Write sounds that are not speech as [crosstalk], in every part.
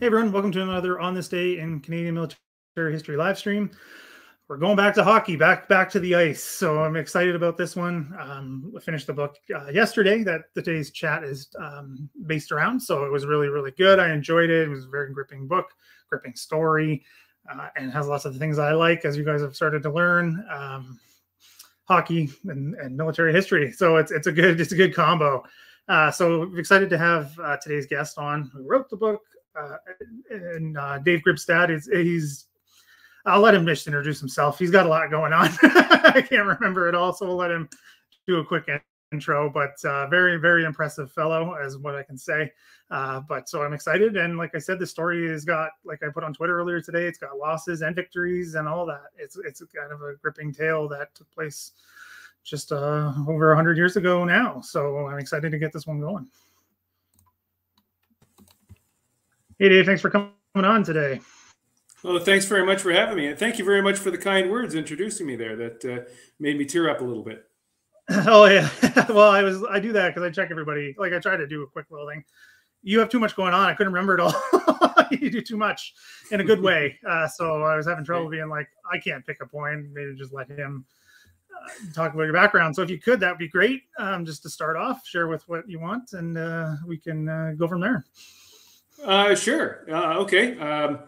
Hey everyone, welcome to another On This Day in Canadian Military History live stream. We're going back to hockey, back back to the ice. So I'm excited about this one. Um, I finished the book uh, yesterday that today's chat is um, based around. So it was really, really good. I enjoyed it. It was a very gripping book, gripping story, uh, and has lots of the things I like, as you guys have started to learn. Um, hockey and, and military history. So it's it's a good it's a good combo. Uh, so excited to have uh, today's guest on who wrote the book, uh, and uh, Dave Grebstad is he's. I'll let him just introduce himself. He's got a lot going on. [laughs] I can't remember it all, so we'll let him do a quick intro. But uh, very, very impressive fellow, as what I can say. Uh, but so I'm excited, and like I said, the story has got, like I put on Twitter earlier today, it's got losses and victories and all that. It's it's kind of a gripping tale that took place just uh, over hundred years ago now. So I'm excited to get this one going. Hey, Dave, thanks for coming on today. Well, thanks very much for having me. And thank you very much for the kind words introducing me there. That uh, made me tear up a little bit. [laughs] Oh yeah. [laughs] well, I was I do that because I check everybody. Like I try to do a quick little thing. You have too much going on. I couldn't remember it all. [laughs] you do too much in a good way. Uh, so I was having trouble being like, I can't pick a point. Maybe just let him uh, talk about your background. So if you could, that would be great. Um, just to start off, share with what you want, and uh, we can uh, go from there. Uh, sure. Uh, okay. Um,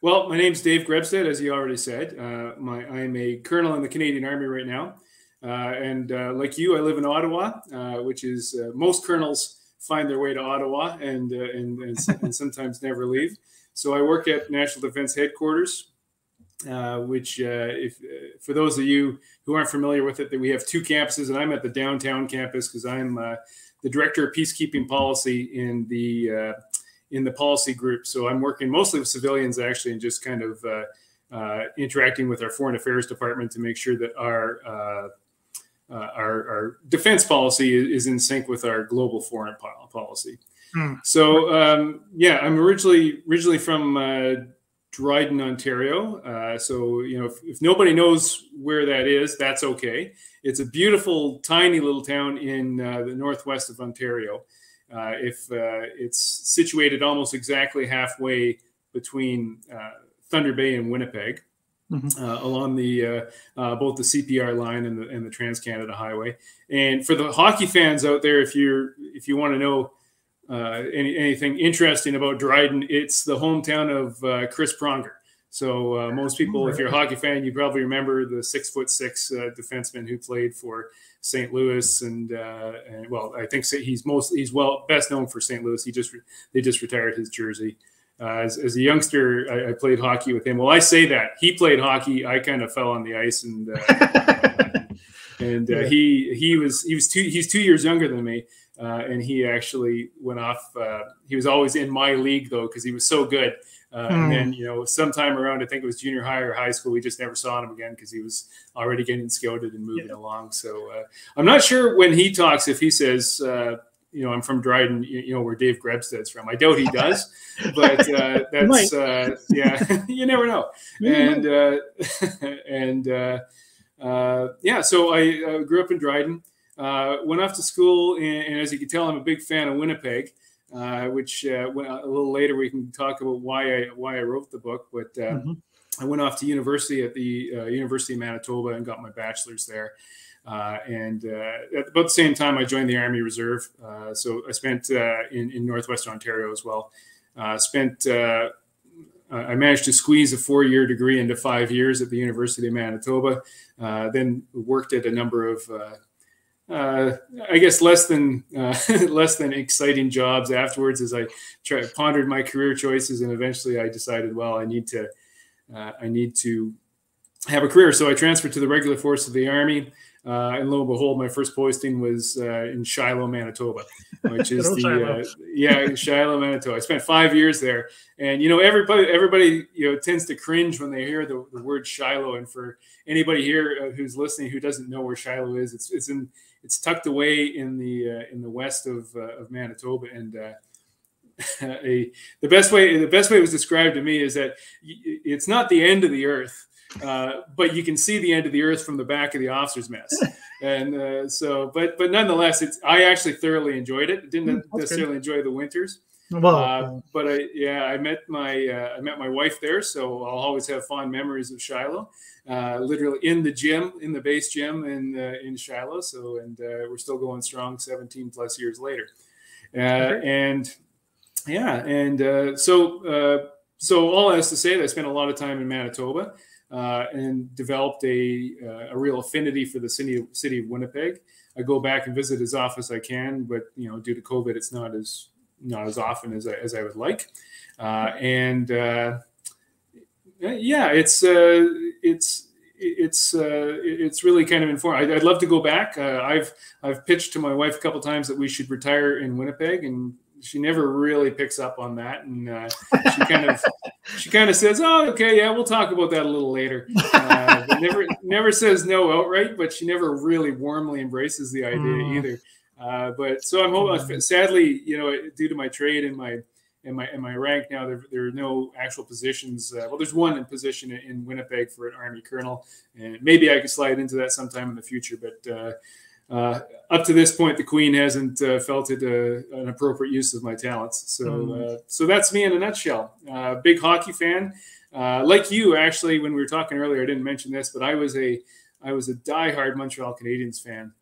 well, my name's Dave Grebstad, as you already said. Uh, my, I'm a colonel in the Canadian Army right now. Uh, and uh, like you, I live in Ottawa, uh, which is most colonels find their way to Ottawa and, and, and, [laughs] and, sometimes never leave. So I work at National Defense Headquarters, which, if for those of you who aren't familiar with it, that we have two campuses, and I'm at the downtown campus because I'm the director of peacekeeping policy in the in the policy group. So I'm working mostly with civilians actually, and just kind of uh, uh, interacting with our foreign affairs department to make sure that our uh, uh our, our, defense policy is in sync with our global foreign policy. Hmm. So um, yeah, I'm originally originally from uh, Dryden, Ontario. Uh, so you know, if, if, nobody knows where that is, that's okay. It's a beautiful, tiny little town in the northwest of Ontario. Uh, if uh, it's situated almost exactly halfway between uh, Thunder Bay and Winnipeg, mm-hmm. along the both the CPR line and the and the Trans Canada Highway. And for the hockey fans out there, if you're if you want to know uh, any, anything interesting about Dryden, it's the hometown of uh, Chris Pronger. So uh, most people, if you're a hockey fan, you probably remember the six foot six defenseman who played for St. Louis, and, uh, and well, I think he's most he's well best known for St. Louis. He just they just retired his jersey. Uh, as, as, a youngster, I, I, played hockey with him. Well, I say that he played hockey. I kind of fell on the ice, and uh, [laughs] and uh, he he was he was two he's two years younger than me, uh, and he actually went off. Uh, he was always in my league though because he was so good. Uh, And hmm. then, you know, sometime around, I think it was junior high or high school, we just never saw him again because he was already getting scouted and moving yeah. along. So uh, I'm not sure when he talks if he says, uh, you know, I'm from Dryden, you, you, know, where Dave Grebstad's from. I doubt he does, [laughs] but uh, that's, uh, yeah, [laughs] you never know. [laughs] And, uh, and yeah, so I grew up in Dryden, went off to school, and, and as you can tell, I'm a big fan of Winnipeg uh, which uh, a little later we can talk about why I why I wrote the book. But uh, mm-hmm. I went off to university at the uh, University of Manitoba and got my bachelor's there. Uh, and uh, at about the same time, I joined the Army Reserve. so I spent in, in Northwest Ontario as well. spent I managed to squeeze a four-year degree into five years at the University of Manitoba. then worked at a number of uh, I guess less than uh, [laughs] less than exciting jobs afterwards as I tried, pondered my career choices and eventually I decided well I need to uh, I need to have a career. So I transferred to the regular force of the army. Uh, and lo and behold my first posting was uh, in Shilo Manitoba which [laughs] is the Shilo. Uh, yeah Shilo Manitoba. I spent five years there. And you know everybody everybody you know tends to cringe when they hear the, the word Shilo. And for anybody here who's listening who doesn't know where Shilo is it's it's in it's tucked away in the uh, in the west of, uh, of Manitoba, and uh, [laughs] a, the best way the best way it was described to me is that it's not the end of the earth, uh, but you can see the end of the earth from the back of the officers' mess. [laughs] and uh, so, but but nonetheless, it's I actually thoroughly enjoyed it. Didn't mm, necessarily good. enjoy the winters. Well, uh, but I, yeah, I met my uh, I met my wife there, so I'll always have fond memories of Shilo. Uh, literally in the gym, in the base gym in uh, in Shilo. So, and uh, we're still going strong, 17 plus years later. Uh, and yeah, and so so all that is to say that I spent a lot of time in Manitoba. and developed a, a real affinity for the city, city of Winnipeg. I go back and visit as often as I can, but you know, due to COVID, it's not as not as often as I, as I would like. Uh, and uh, yeah, it's uh, it's it's uh, it's really kind of informed. I'd, I'd love to go back. Uh, I've I've pitched to my wife a couple times that we should retire in Winnipeg, and she never really picks up on that, and uh, she kind of [laughs] she kind of says, "Oh, okay, yeah, we'll talk about that a little later." Uh, never never says no outright, but she never really warmly embraces the idea mm. either. Uh, but so I'm hoping. Sadly, you know, due to my trade and my and my and my rank now, there, there are no actual positions. Uh, well, there's one in position in Winnipeg for an Army Colonel, and maybe I could slide into that sometime in the future. But uh, uh, up to this point, the Queen hasn't uh, felt it uh, an appropriate use of my talents. So, mm. so that's me in a nutshell. big hockey fan, like you. Actually, when we were talking earlier, I didn't mention this, but I was a I was a diehard Montreal Canadiens fan.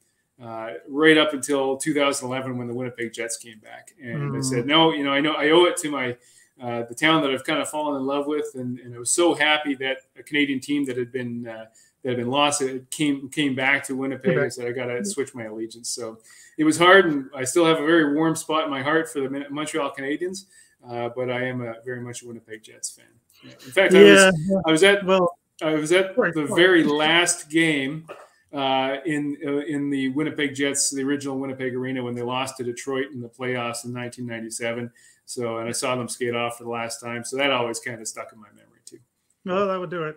Uh, right up until 2011 when the Winnipeg Jets came back. And mm. I said, no, you know, I know I owe it to my uh, the town that I've kind of fallen in love with, and, and I was so happy that a Canadian team that had been uh, that had been lost. It came came back to Winnipeg. I said I got to switch my allegiance. So it was hard, and I still have a very warm spot in my heart for the Montreal Canadiens. Uh, but I am a very much a Winnipeg Jets fan. Yeah. In fact, I was I was at well I was at the very [laughs] last game uh, in uh, in the Winnipeg Jets, the original Winnipeg Arena when they lost to Detroit in the playoffs in 1997. So, and I saw them skate off for the last time. So that always kind of stuck in my memory too. Well, that would do it.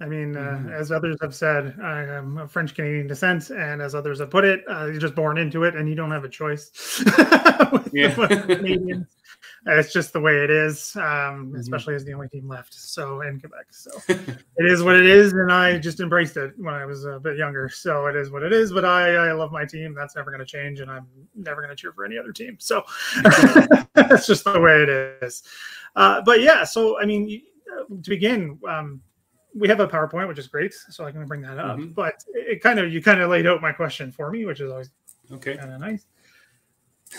I mean, uh, mm-hmm. as others have said, I am of French Canadian descent, and as others have put it, uh, you're just born into it, and you don't have a choice. [laughs] yeah. Canadians. It's just the way it is, um, mm-hmm. especially as the only team left. So in Quebec, so [laughs] it is what it is, and I just embraced it when I was a bit younger. So it is what it is. But I, I love my team. That's never going to change, and I'm never going to cheer for any other team. So [laughs] that's just the way it is. Uh, but yeah, so I mean, to begin. Um, we have a PowerPoint, which is great, so I can bring that up. Mm-hmm. But it, it, kind of you kind of laid out my question for me, which is always okay, kind of nice.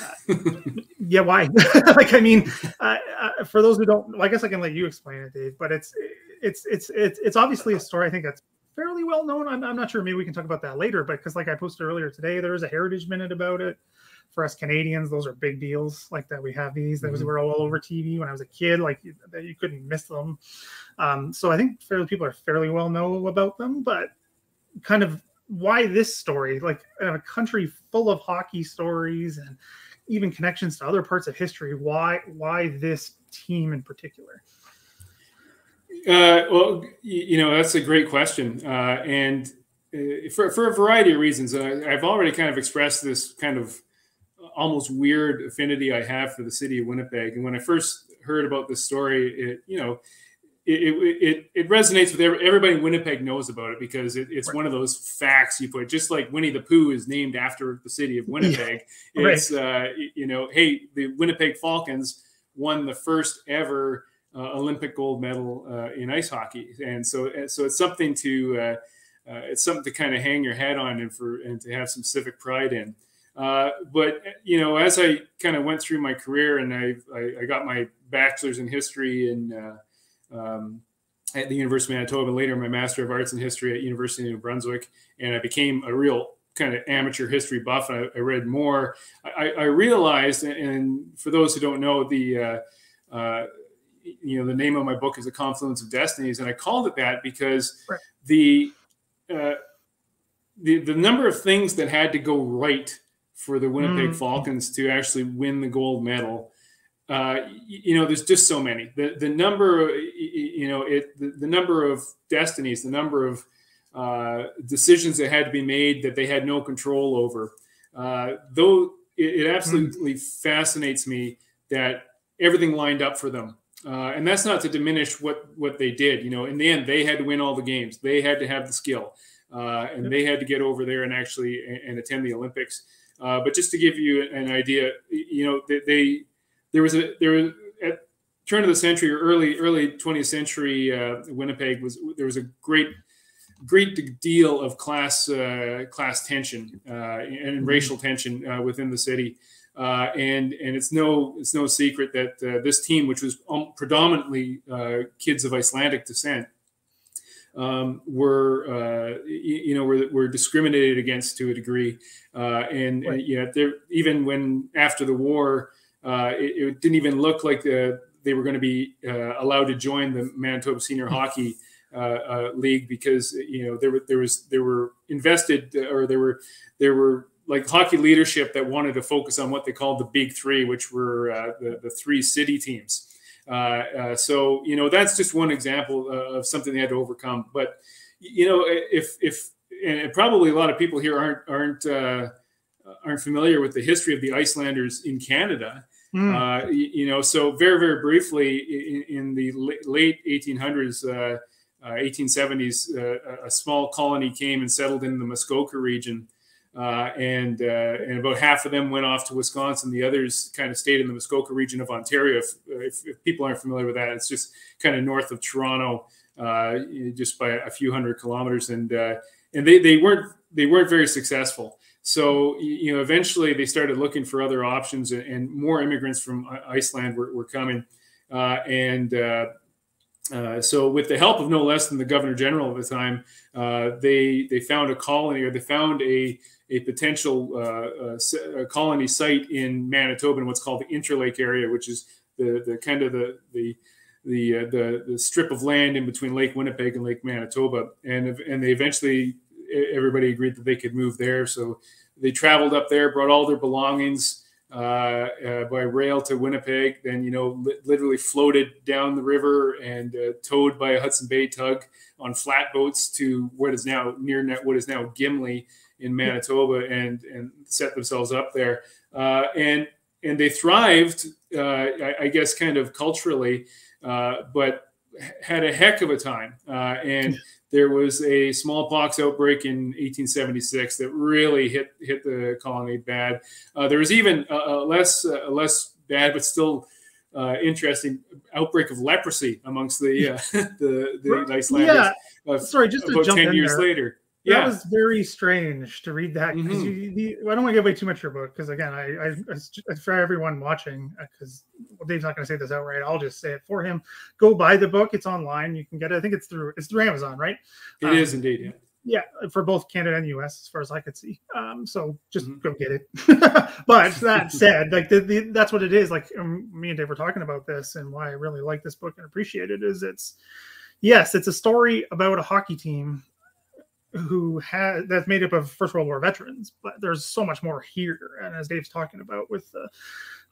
Uh, [laughs] yeah, why? [laughs] like, I mean, uh, uh, for those who don't, well, I guess I can let you explain it, Dave. But it's it's it's it's it's obviously a story. I think that's fairly well known. I'm, I'm not sure. Maybe we can talk about that later. But because, like I posted earlier today, there is a Heritage Minute about it for us Canadians, those are big deals. Like that, we have these. That was mm-hmm. were all over TV when I was a kid. Like you, you couldn't miss them. Um, so I think fairly people are fairly well know about them. But kind of why this story? Like in a country full of hockey stories and even connections to other parts of history. Why why this team in particular? Uh, well, you know that's a great question, uh, and uh, for for a variety of reasons. I've already kind of expressed this kind of almost weird affinity I have for the city of Winnipeg. And when I first heard about this story, it you know it, it, it resonates with every, everybody in Winnipeg knows about it because it, it's right. one of those facts you put just like Winnie the Pooh is named after the city of Winnipeg. [laughs] Yeah. It's right. uh, you know, hey, the Winnipeg Falcons won the first ever uh, Olympic gold medal uh, in ice hockey, and so so it's something to uh, uh, it's something to kind of hang your head on and for and to have some civic pride in. Uh, but you know, as I kind of went through my career and I, I, I got my bachelor's in history and uh, um, at the University of Manitoba, and later my Master of Arts in History at University of New Brunswick, and I became a real kind of amateur history buff. I, I read more. I, I, realized, and for those who don't know, the uh, uh, you know the name of my book is The Confluence of Destinies, and I called it that because right. the uh, the the number of things that had to go right for the Winnipeg mm. Falcons to actually win the gold medal. Uh, you know, there's just so many. The the number, you know, it the, the number of destinies, the number of uh, decisions that had to be made that they had no control over. Uh, though it, it absolutely mm. fascinates me that everything lined up for them. Uh, and that's not to diminish what what they did. You know, in the end, they had to win all the games. They had to have the skill, uh, and they had to get over there and actually and, and attend the Olympics. Uh, but just to give you an idea, you know, they, they there was a there was at turn of the century or early early 20th century uh, Winnipeg was there was a great great deal of class uh, class tension uh, and mm-hmm. racial tension uh, within the city. Uh, and and it's no it's no secret that uh, this team, which was um, predominantly uh, kids of Icelandic descent, um, were you, you, know were, were discriminated against to a degree, and, right. and yeah, there even when after the war, it, it, didn't even look like the, they were going to be allowed to join the Manitoba Senior hmm. Hockey uh, uh, league because you know there were there was there were invested or there were there were like hockey leadership that wanted to focus on what they called the big three, which were uh, the the three city teams. Uh, uh, so you know that's just one example of something they had to overcome. But you know if if and probably a lot of people here aren't aren't uh, aren't familiar with the history of the Icelanders in Canada. Mm. You, you, know, so very very briefly in, in the late 1800s 1870s, uh, uh, a small colony came and settled in the Muskoka region. Uh, and uh, and about half of them went off to Wisconsin. The others kind of stayed in the Muskoka region of Ontario. If, if, if people aren't familiar with that, it's just kind of north of Toronto, uh, just by a few hundred kilometers. And uh, and they, they weren't they weren't very successful. So you know, eventually they started looking for other options, and, more immigrants from Iceland were, were coming. and uh, so, with the help of no less than the governor general at the time, uh, they they found a colony or they found a a potential uh, uh a colony site in Manitoba in what's called the Interlake area, which is the the kind of the the the, uh, the the strip of land in between Lake Winnipeg and Lake Manitoba, and and they eventually everybody agreed that they could move there. So they traveled up there, brought all their belongings. Uh, uh, by rail to Winnipeg, then you know li- literally floated down the river and uh, towed by a Hudson Bay tug on flatboats to what is now near what is now Gimli in Manitoba and and set themselves up there uh, and and they thrived uh, I, I, guess kind of culturally but had a heck of a time and there was a smallpox outbreak in 1876 that really hit hit the colony bad. Uh, there was even a, a less less bad, but still uh, interesting outbreak of leprosy amongst the uh, [laughs] the, the Icelanders. Yeah, sorry, just about ten years there. later yeah. that was very strange to read that because mm-hmm. I don't want to give away too much of your book because again, I, I, I, for everyone watching because uh, well, Dave's not going to say this outright. I'll just say it for him. Go buy the book. It's online. You can get it. I think it's through it's through Amazon, right? It um, is indeed. Yeah. Yeah, for both Canada and the US, as far as I could see. Um, so just mm-hmm. go get it. [laughs] but that said, like the, the, that's what it is. Like um, me and Dave were talking about this, and why I really like this book and appreciate it is it's yes, it's a story about a hockey team who has that's made up of First World War veterans, but there's so much more here. And as Dave's talking about with the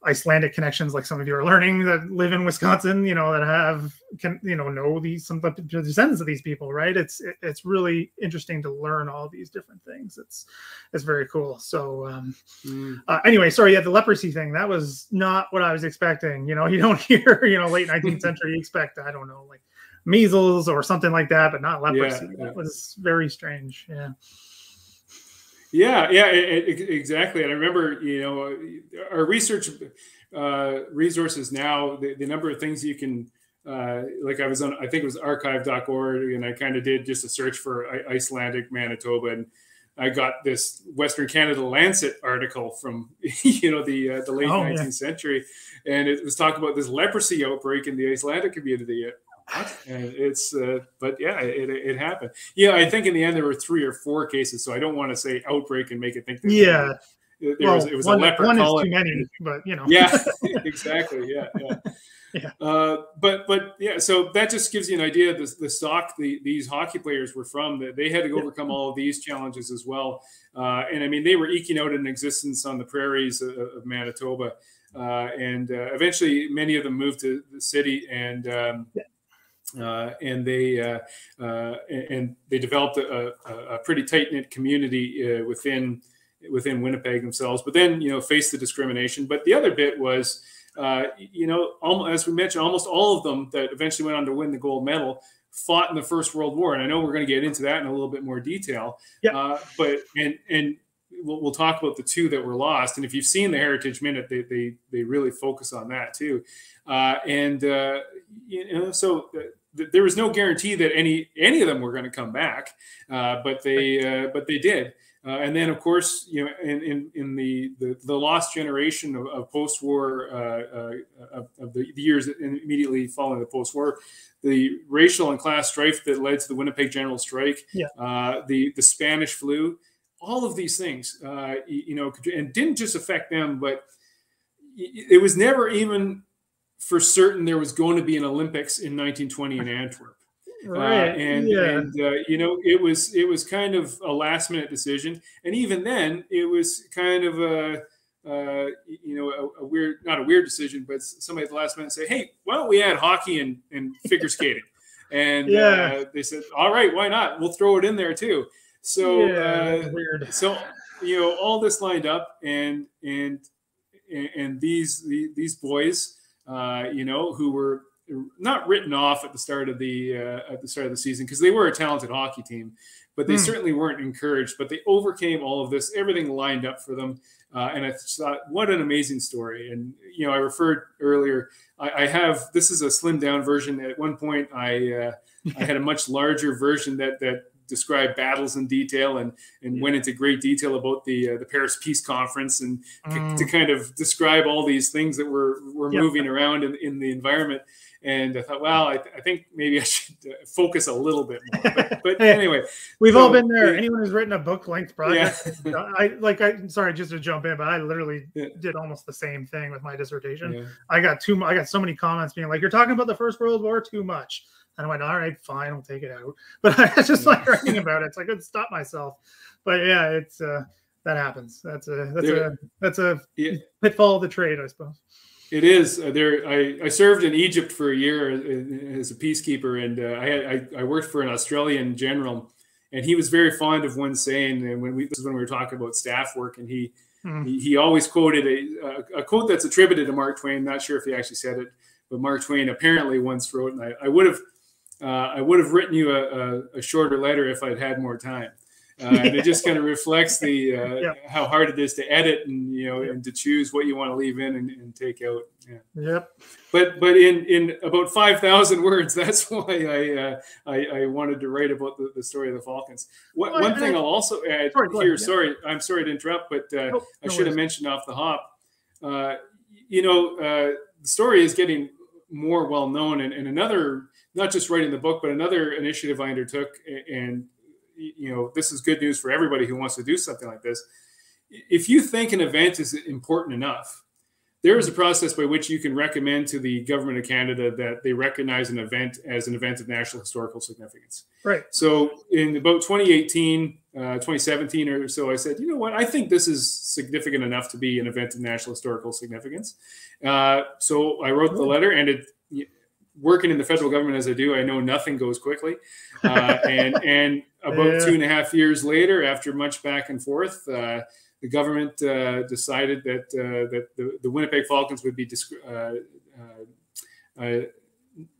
Icelandic connections, like some of you are learning that live in Wisconsin, you know, that have can you know know these some of the descendants of these people, right? It's it, it's really interesting to learn all these different things. It's it's very cool. So um, mm. uh, anyway, sorry, yeah, the leprosy thing that was not what I was expecting. You know, [laughs] you don't hear you know late 19th [laughs] century. You expect I don't know like measles or something like that, but not leprosy. Yeah, that was very strange. Yeah. Yeah, yeah, it, it, exactly. And I remember, you know, our research uh, resources now, the, the, number of things you can, uh, like I was on, I think it was archive.org, and I kind of did just a search for Icelandic Manitoba, and I got this Western Canada Lancet article from, [laughs] you know, the uh, the late oh, 19th yeah. century, and it was talking about this leprosy outbreak in the Icelandic community it's uh, but yeah it, it happened yeah i think in the end there were three or four cases so i don't want to say outbreak and make it think that yeah there well, was, it was one, a leper one is too many but you know yeah [laughs] [laughs] exactly yeah yeah yeah. Uh, but but yeah, so that just gives you an idea of the, the stock the, these hockey players were from. That they had to overcome all of these challenges as well. Uh, and I mean, they were eking out an existence on the prairies of, of Manitoba. Uh, and uh, eventually, many of them moved to the city, and um, yeah. Uh, and they uh, uh, and they developed a, a pretty tight knit community uh, within within Winnipeg themselves. But then you know faced the discrimination. But the other bit was uh, you know almost, as we mentioned, almost all of them that eventually went on to win the gold medal fought in the First World War. And I know we're going to get into that in a little bit more detail. Yeah. but and and we'll, we'll, talk about the two that were lost. And if you've seen the Heritage Minute, they they, they really focus on that too. Uh, and uh, you know, so there was no guarantee that any any of them were going to come back, uh, but they uh, but they did. Uh, and then, of course, you know, in, in, in the, the, the lost generation of, of post-war uh, of, of, the years immediately following the post-war, the racial and class strife that led to the Winnipeg General Strike, yeah. the the Spanish flu, all of these things, you know, and didn't just affect them, but it was never even for certain there was going to be an Olympics in 1920 in Antwerp. Right. Uh, and yeah. and uh, you know it was it was kind of a last minute decision, and even then it was kind of a uh, you know a, a, weird not a weird decision, but somebody at the last minute say, hey, why don't we add hockey and, and figure skating? [laughs] And yeah. uh, they said, all right, why not? We'll throw it in there too. So yeah, uh, weird. So you know all this lined up, and and and these these boys uh, you know, who were not written off at the start of the uh, at the start of the season because they were a talented hockey team, but they mm. certainly weren't encouraged. But they overcame all of this. Everything lined up for them, uh, and I thought, what an amazing story. And you know, I referred earlier. I, I have this is a slimmed down version. At one point, I uh, I had a much larger version that that described battles in detail and and yeah. went into great detail about the uh, the Paris Peace Conference and mm. to kind of describe all these things that were were yep. moving around in, in the environment. And I thought, well, I, th- I think maybe I [laughs] should uh, focus a little bit more. But, [laughs] but anyway, we've so, all been there. Anyone who's written a book length project, yeah. [laughs] I like. I sorry, just to jump in, but I literally yeah. did almost the same thing with my dissertation. Yeah. I got too. I got so many comments being like, "You're talking about the First World War too much." And I went, all right, fine, I'll take it out. [laughs] But I was just like writing about it, so I couldn't stop myself. But yeah, it's uh, that happens. That's a that's there, a that's a yeah. pitfall of the trade, I suppose. It is. Uh, there, I, I served in Egypt for a year as a peacekeeper, and uh, I, had, I I worked for an Australian general, and he was very fond of one saying. And when we this is when we were talking about staff work, and he mm. he, he, always quoted a, a quote that's attributed to Mark Twain. Not sure if he actually said it, but Mark Twain apparently once wrote, and I, I would have uh, I would have written you a, a, a, shorter letter if I'd had more time. Uh, and it just kind of [laughs] reflects the uh, yeah. how hard it is to edit and you know and to choose what you want to leave in and, and take out. Yeah. Yep. But but in in about five thousand words, [laughs] that's why I, uh, I, I wanted to write about the, the story of the Falcons. What, well, one thing I, will also add sorry, here. Sorry. I'm sorry to interrupt, but uh, no, I should have mentioned off the hop. Uh, you know, uh, the story is getting more well known, and, and another not just writing the book, but another initiative I undertook. And, you know, this is good news for everybody who wants to do something like this. If you think an event is important enough, there is a process by which you can recommend to the government of Canada that they recognize an event as an event of national historical significance. Right. So in about 2018, uh, 2017 or so, I said, you know what, I think this is significant enough to be an event of national historical significance. Uh, so I wrote the letter, and it working in the federal government as I do, I know nothing goes quickly. Uh, and [laughs] and about yeah. two and a half years later, after much back and forth, uh, the government uh, decided that uh, that the, the, Winnipeg Falcons would be uh, uh,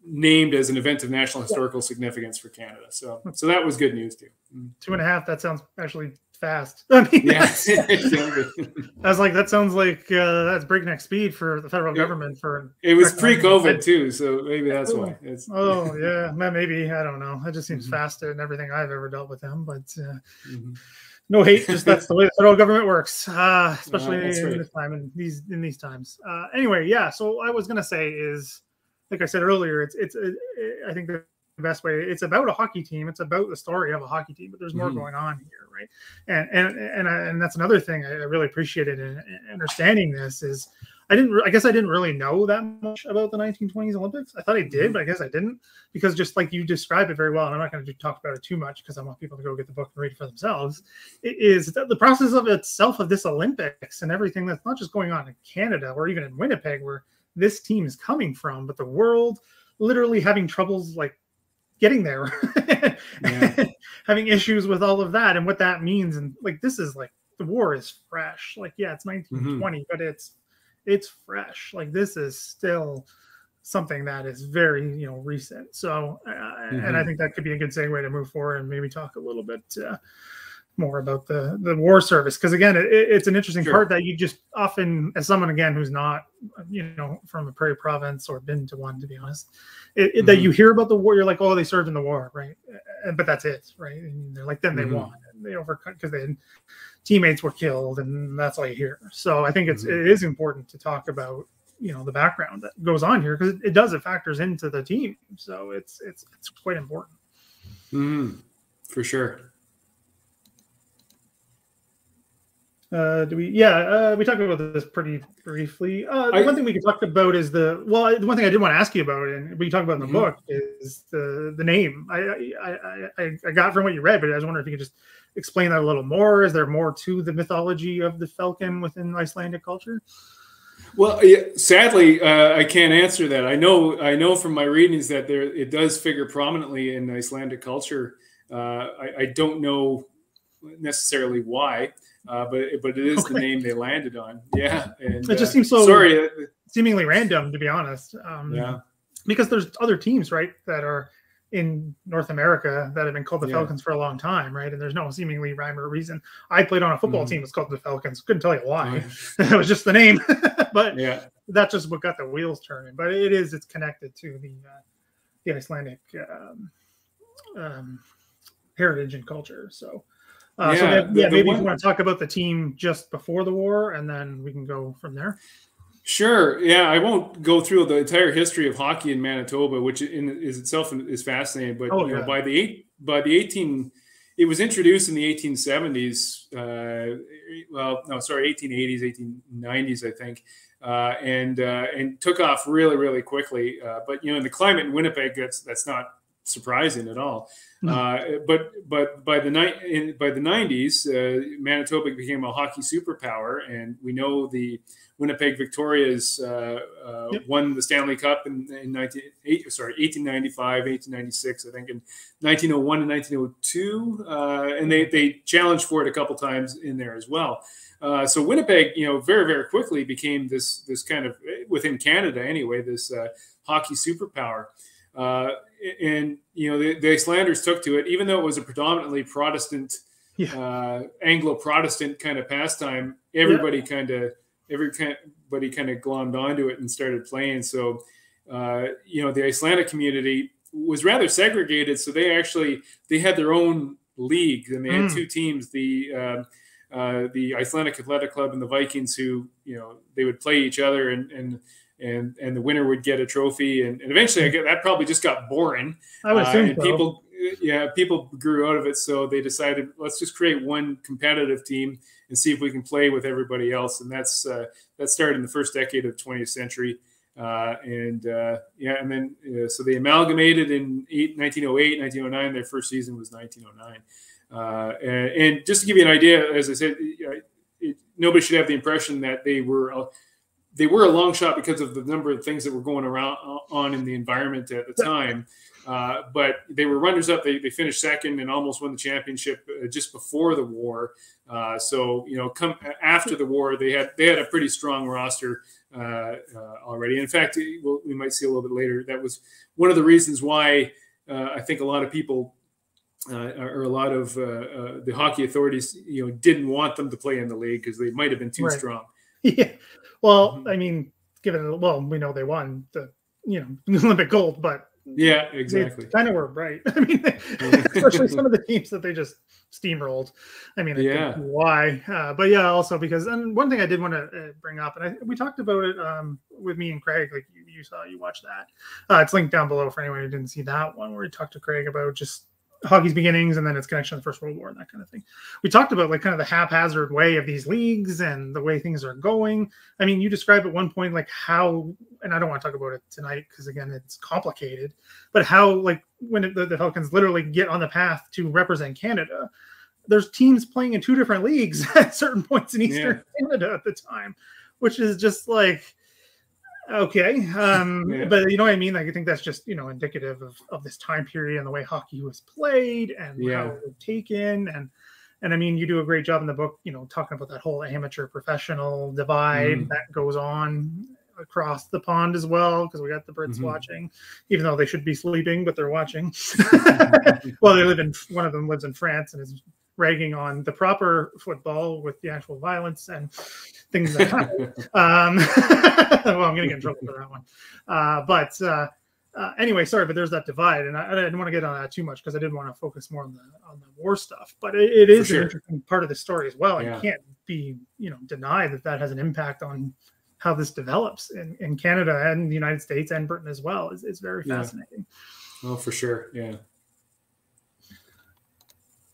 named as an event of national historical significance for Canada. So so that was good news too. Mm. Two and a half. That sounds actually fast. [laughs] I mean, yeah. I was like, that sounds like uh, that's breakneck speed for the federal government. For it was pre-COVID too, so maybe that's why. It's, oh yeah, maybe I don't know. It just seems mm-hmm. faster than everything I've ever dealt with them. But uh, mm-hmm. no hate, just that's the way the federal government works, uh, especially uh, in right. this time and these in these times. Uh, anyway, yeah. So I was gonna say is, like I said earlier, it's it's uh, I think the best way. It's about a hockey team. It's about the story of a hockey team, but there's more mm-hmm. going on here, right? And and and I, and that's another thing I really appreciated in, in understanding this is I didn't. I guess I didn't really know that much about the 1920s Olympics. I thought I did, mm-hmm. but I guess I didn't because just like you described it very well, and I'm not going to talk about it too much because I want people to go get the book and read it for themselves. It is the process of itself of this Olympics and everything that's not just going on in Canada or even in Winnipeg, where this team is coming from, but the world literally having troubles like getting there [laughs] yeah. having issues with all of that and what that means and like this is like the war is fresh like yeah it's 1920 mm-hmm. but it's it's fresh like this is still something that is very you know recent so uh, mm-hmm. and i mm-hmm. think that could be a good segue to move forward and maybe talk a little bit uh, more about the the war service because again it, it's an interesting sure. part that you just often as someone again who's not you know from a prairie province or been to one to be honest it, mm-hmm. that you hear about the war you're like oh they served in the war right but that's it right and they're like then they mm-hmm. won they overcut because they teammates were killed and that's all you hear so i think it's mm-hmm. it is important to talk about you know the background that goes on here because it, it, does it factors into the team so it's it's it's quite important mm, for sure Uh, do we? Yeah, uh, we talked about this pretty briefly. Uh, I, one thing we could talk about is the well. The one thing I did want to ask you about, and we talk about in the mm-hmm. book, is the the name. I, I I I got from what you read, but I was wondering if you could just explain that a little more. Is there more to the mythology of the falcon within Icelandic culture? Well, yeah, sadly, uh, I can't answer that. I know, I know from my readings that there it does figure prominently in Icelandic culture. Uh, I, I, don't know necessarily why uh, but but it is okay. the name they landed on. [laughs] Yeah, and it just uh, seems so sorry, seemingly random to be honest. Um, yeah, because there's other teams right that are in North America that have been called the yeah. Falcons for a long time, right? And there's no seemingly rhyme or reason. I played on a football mm. team that's called the Falcons. Couldn't tell you why. it [laughs] was just the name, [laughs] but yeah, that's just what got the wheels turning. But it is it's connected to the uh, the Icelandic um, um, heritage and culture. So uh, yeah, so that, yeah, the, maybe one, you want to talk about the team just before the war, and then we can go from there. Sure. Yeah, I won't go through the entire history of hockey in Manitoba, which in, is itself is fascinating. But oh, you know, by the eight by the eighteen, it was introduced in the eighteen seventies. Uh, well, no, sorry, eighteen eighties, eighteen nineties, I think, uh, and uh, and took off really, really quickly. Uh, but you know, in the climate in Winnipeg, that's that's not surprising at all. Hmm. Uh, but but by the night by the nineties, uh, Manitoba became a hockey superpower, and we know the Winnipeg Victorias uh, uh yep. won the Stanley Cup in, in 19, eight, sorry 1895, 1896, I think, in 1901 and 1902, uh, and they they challenged for it a couple times in there as well. Uh, so Winnipeg, you know, very very quickly became this this kind of within Canada anyway, this hockey superpower. Uh, and you know the, the Icelanders took to it, even though it was a predominantly Protestant, yeah. uh, Anglo-Protestant kind of pastime. Everybody yeah. kind of everybody kind of glommed onto it and started playing. So uh, you know the Icelandic community was rather segregated, so they actually they had their own league, and they had mm. two teams. The uh, uh, the Icelandic Athletic Club and the Vikings, who you know they would play each other, and and and and the winner would get a trophy. And, and eventually, I get that probably just got boring. I would uh, assume and so. people, yeah, people grew out of it, so they decided let's just create one competitive team and see if we can play with everybody else. And that's uh, that started in the first decade of the 20th century. Uh, and uh, yeah, and then uh, so they amalgamated in eight, 1908, 1909. Their first season was 1909. Uh, and, and, just to give you an idea, as I said, it, nobody should have the impression that they were they were a long shot because of the number of things that were going around uh, on in the environment at the time. Uh, but they were runners up. They, they finished second and almost won the championship uh, just before the war. Uh, so you know, come after the war, they had they had a pretty strong roster uh, uh, already. In fact, we'll, we might see a little bit later. That was one of the reasons why I think a lot of people. or a lot of the hockey authorities, you know, didn't want them to play in the league because they might have been too right. strong. [laughs] Yeah, well, mm-hmm. I mean, given well, we know they won the you know [laughs] Olympic gold, but yeah, exactly. Kind of were right. [laughs] I mean, especially some of the teams that they just steamrolled. I mean, yeah. why? Uh, but yeah, also because and one thing I did want to uh, bring up, and I, we talked about it um, with me and Craig. Like you, you saw, you watched that. Uh, it's linked down below for anyone who didn't see that one, where we talked to Craig about just hockey's beginnings and then its connection to the First World War and that kind of thing. We talked about like kind of the haphazard way of these leagues and the way things are going. I mean, you describe at one point like how, and I don't want to talk about it tonight because again, it's complicated, but how like when it, the, the Falcons literally get on the path to represent Canada, there's teams playing in two different leagues [laughs] at certain points in Eastern yeah. Canada at the time, which is just like Okay. Um, [laughs] yeah. But you know what I mean? Like, I think that's just, you know, indicative of, of this time period and the way hockey was played and yeah. how it was taken. And, and I mean, you do a great job in the book, you know, talking about that whole amateur professional divide mm. that goes on across the pond as well, because we got the Brits mm-hmm. watching, even though they should be sleeping, but they're watching. [laughs] [laughs] well, they live in, one of them lives in France and is ragging on the proper football with the actual violence and things like that. [laughs] um, [laughs] well, I'm going to get in trouble for that one. Uh, but uh, uh, anyway, sorry, but there's that divide, and I, I didn't want to get on that too much because I didn't want to focus more on the on the war stuff. But it, it is sure. an interesting part of the story as well, yeah. can't be you know denied that that has an impact on how this develops in, in Canada and the United States and Britain as well. It's, it's very fascinating. Yeah. Oh, for sure. Yeah.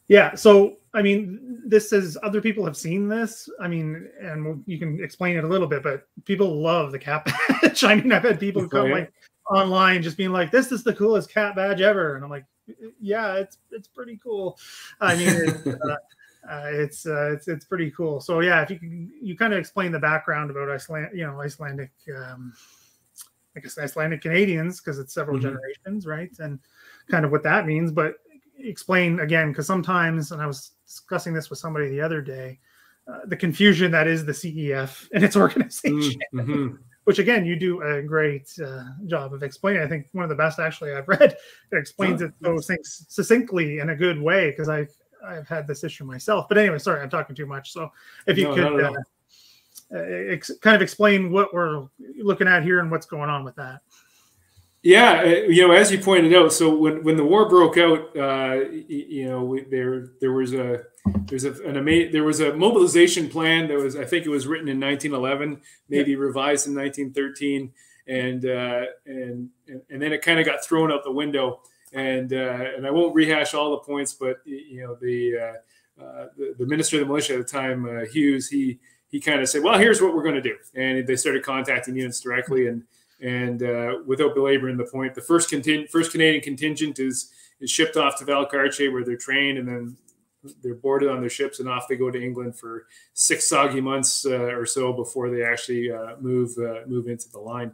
Yeah. So, I mean, this is other people have seen this. I mean, and you can explain it a little bit, but people love the cat badge. [laughs] I mean, I've had people come like online just being like, "This is the coolest cat badge ever," and I'm like, "Yeah, it's it's pretty cool." I mean, it's, [laughs] uh, uh, it's, uh, it's it's pretty cool. So yeah, if you can, you kind of explain the background about Iceland, you know, Icelandic, um, I guess Icelandic Canadians because it's several mm-hmm. generations, right? And kind of what that means, but explain again because sometimes, and I was discussing this with somebody the other day. Uh, the confusion that is the CEF [laughs] and its organization. Mm-hmm [laughs] which again you do a great uh, job of explaining. I think one of the best actually I've read that [laughs] explains oh, it those things succinctly in a good way because I've I've had this issue myself. But anyway, sorry, I'm talking too much. So if you no, could uh, ex- kind of explain what we're looking at here and what's going on with that. Yeah, uh, you know, as you pointed out, so when, when the war broke out, uh, you know, we, there there was a there's a, an ama- there was a mobilization plan that was I think it was written in 1911, maybe yeah. revised in 1913, and uh, and and then it kind of got thrown out the window. And uh, and I won't rehash all the points, but you know the uh, uh, the, the, minister of the militia at the time, Hughes, he he kind of said, well, here's what we're going to do, and they started contacting units directly and and uh, without belaboring the point, the first first Canadian contingent is is shipped off to Valcartier where they're trained, and then they're boarded on their ships, and off they go to England for six soggy months uh, or so before they actually uh, move uh, move into the line.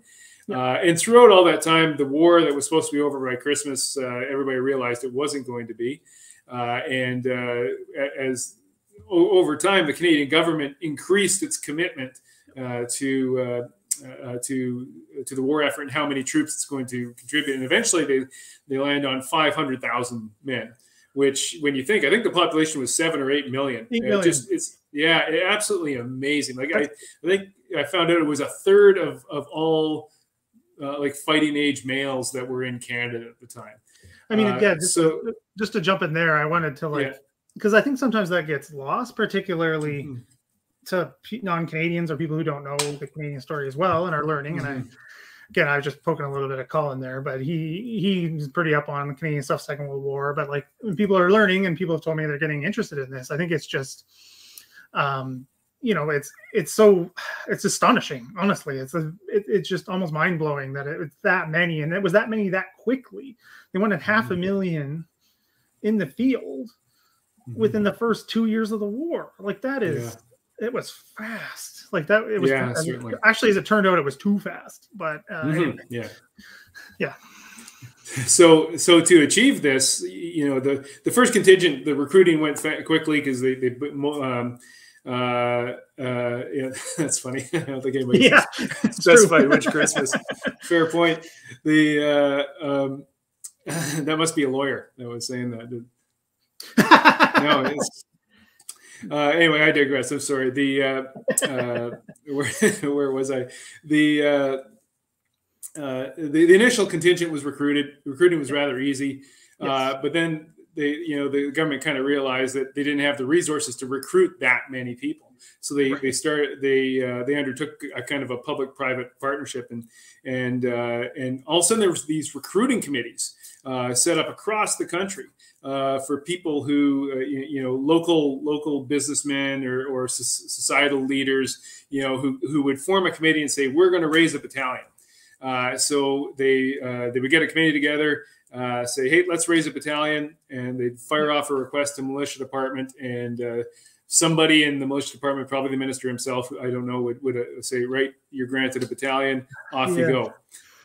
Uh, and throughout all that time, the war that was supposed to be over by Christmas, uh, everybody realized it wasn't going to be. and as over time, the Canadian government increased its commitment to uh, to to the war effort and how many troops it's going to contribute. And eventually, they they land on five hundred thousand men. Which, when you think, I think the population was seven or eight million. Eight million. It just it's yeah, absolutely amazing. Like I, I think I found out it was a third of of all uh, like fighting age males that were in Canada at the time. I mean, again, uh, just, so to, just to jump in there, I wanted to like because yeah. I think sometimes that gets lost, particularly. Mm-hmm to non-Canadians or people who don't know the Canadian story as well and are learning. Mm-hmm. And I, mm-hmm. again, I was just poking a little bit of Colin there, but he he's pretty up on the Canadian stuff, Second World War. But like people are learning, and people have told me they're getting interested in this. I think it's just, um, you know, it's it's so it's astonishing. Honestly, it's a it, it's just almost mind blowing that it, it's that many, and it was that many that quickly. They wanted half a mm-hmm. million in the field mm-hmm. within the first two years of the war. Like that is. It was fast. Like that, it was yeah, actually, as it turned out, it was too fast. But uh, mm-hmm. anyway. yeah, [laughs] yeah. So, so to achieve this, you know, the the first contingent, the recruiting went quickly because they they um, uh, uh, yeah, [laughs] that's funny. [laughs] I don't think anybody yeah, specified which Christmas. Fair point. The uh, um, that must be a lawyer that was saying that. no, it's uh, anyway, I digress. I'm sorry. The uh, uh, [laughs] where, where was I? The, uh, uh, the, the initial contingent was recruited. Recruiting was rather easy, uh, yes. but then they, you know, the government kind of realized that they didn't have the resources to recruit that many people. So they, right. they started they they undertook a kind of a public private partnership and and and all of a sudden there was these recruiting committees set up across the country uh, for people who uh, you, you, know local local businessmen or, or societal leaders you know who, who would form a committee and say we're going to raise a battalion uh, so they uh, they would get a committee together uh, say hey let's raise a battalion and they'd fire off a request to militia department and uh, somebody in the militia department probably the minister himself i don't know would, would say right you're granted a battalion off yeah. you go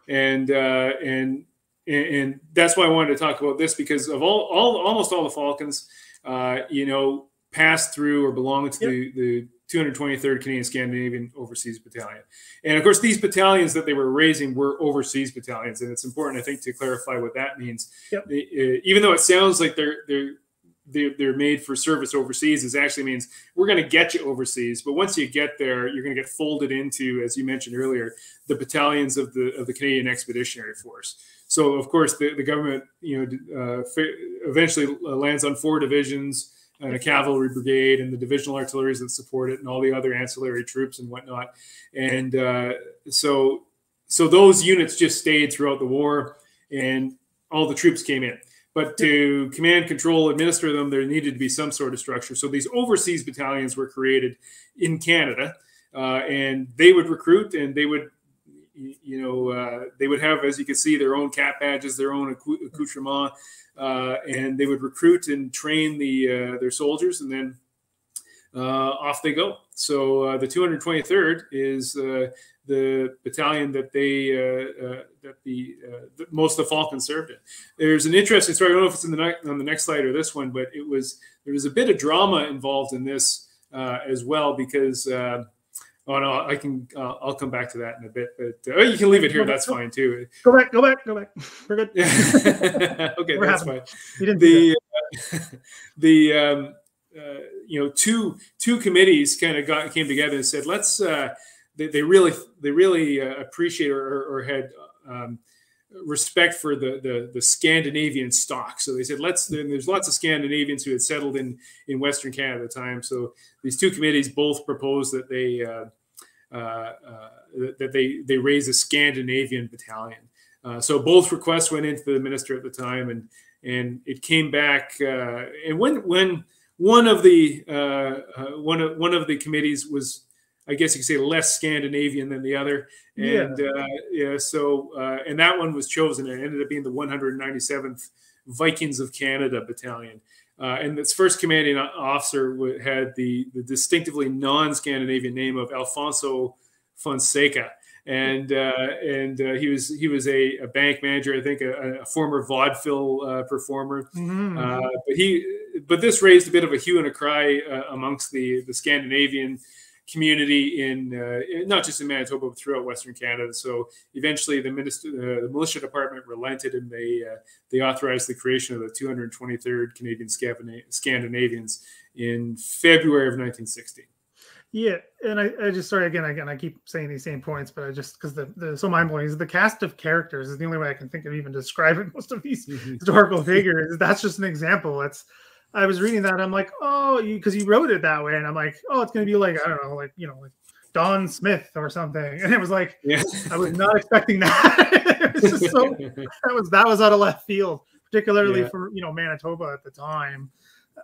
and uh, and and, and, that's why I wanted to talk about this because of all, all almost all the Falcons, uh, you know, passed through or belong to yep. the, the 223rd Canadian Scandinavian Overseas Battalion. And of course, these battalions that they were raising were overseas battalions, and it's important, I think, to clarify what that means. Yep. They, uh, even though it sounds like they're they're they're, they're made for service overseas is actually means we're going to get you overseas but once you get there you're going to get folded into as you mentioned earlier the battalions of the of the canadian expeditionary force so of course the, the government you know uh, eventually lands on four divisions and a cavalry brigade and the divisional artilleries that support it and all the other ancillary troops and whatnot. And uh, so so those units just stayed throughout the war and all the troops came in. But to command, control, administer them, there needed to be some sort of structure. So these overseas battalions were created in Canada, uh, and they would recruit and they would, you know, uh, they would have, as you can see, their own cap badges, their own accoutrement, uh, and they would recruit and train the uh, their soldiers, and then uh, off they go. So uh, the 223rd is the battalion that they that the, most of the Falcons served in. There's an interesting story. I don't know if it's in the on the next slide or this one, but it was there was a bit of drama involved in this as well because. Uh, oh no, I can. I'll come back to that in a bit, but oh, you can leave it here. That's fine too. Go back. Go back. Go back. We're good. [laughs] okay, We're that's fine. the [laughs] the um, you know two two committees kind of got came together and said let's they, they really they really uh, appreciate or, or had um, respect for the, the, the Scandinavian stock. So they said, let's. There's lots of Scandinavians who had settled in in Western Canada at the time. So these two committees both proposed that they uh, uh, uh that they they raise a Scandinavian battalion. Uh, so both requests went into the minister at the time, and and it came back. Uh, and when when one of the one of one of the committees was I guess you could say less Scandinavian than the other. And yeah, uh, yeah so uh, and that one was chosen. It ended up being the 197th Vikings of Canada Battalion. Uh, and its first commanding officer had the, the distinctively non-Scandinavian name of Alfonso Fonseca, and uh, and uh, he was he was a, a, bank manager, I think, a, a former vaudeville uh, performer. Mm-hmm. Uh, but he but this raised a bit of a hue and a cry uh, amongst the the Scandinavian community in uh, not just in Manitoba but throughout Western Canada. So eventually, the minister, uh, the militia department relented, and they uh, they authorized the creation of the 223rd Canadian Scandinavians in February of 1960. Yeah, and I, I just sorry again, again, I keep saying these same points, but I just because the, the so mind blowing is the cast of characters is the only way I can think of even describing [laughs] most of these mm-hmm. historical figures. That's just an example. That's I was reading that. I'm like, oh, because you, you, wrote it that way, and I'm like, oh, it's gonna be like I don't know, like you know, like Don Smith or something. [laughs] And it was like, yeah. I was not expecting that. [laughs] so, [laughs] that was that was out of left field, particularly yeah. for you know Manitoba at the time.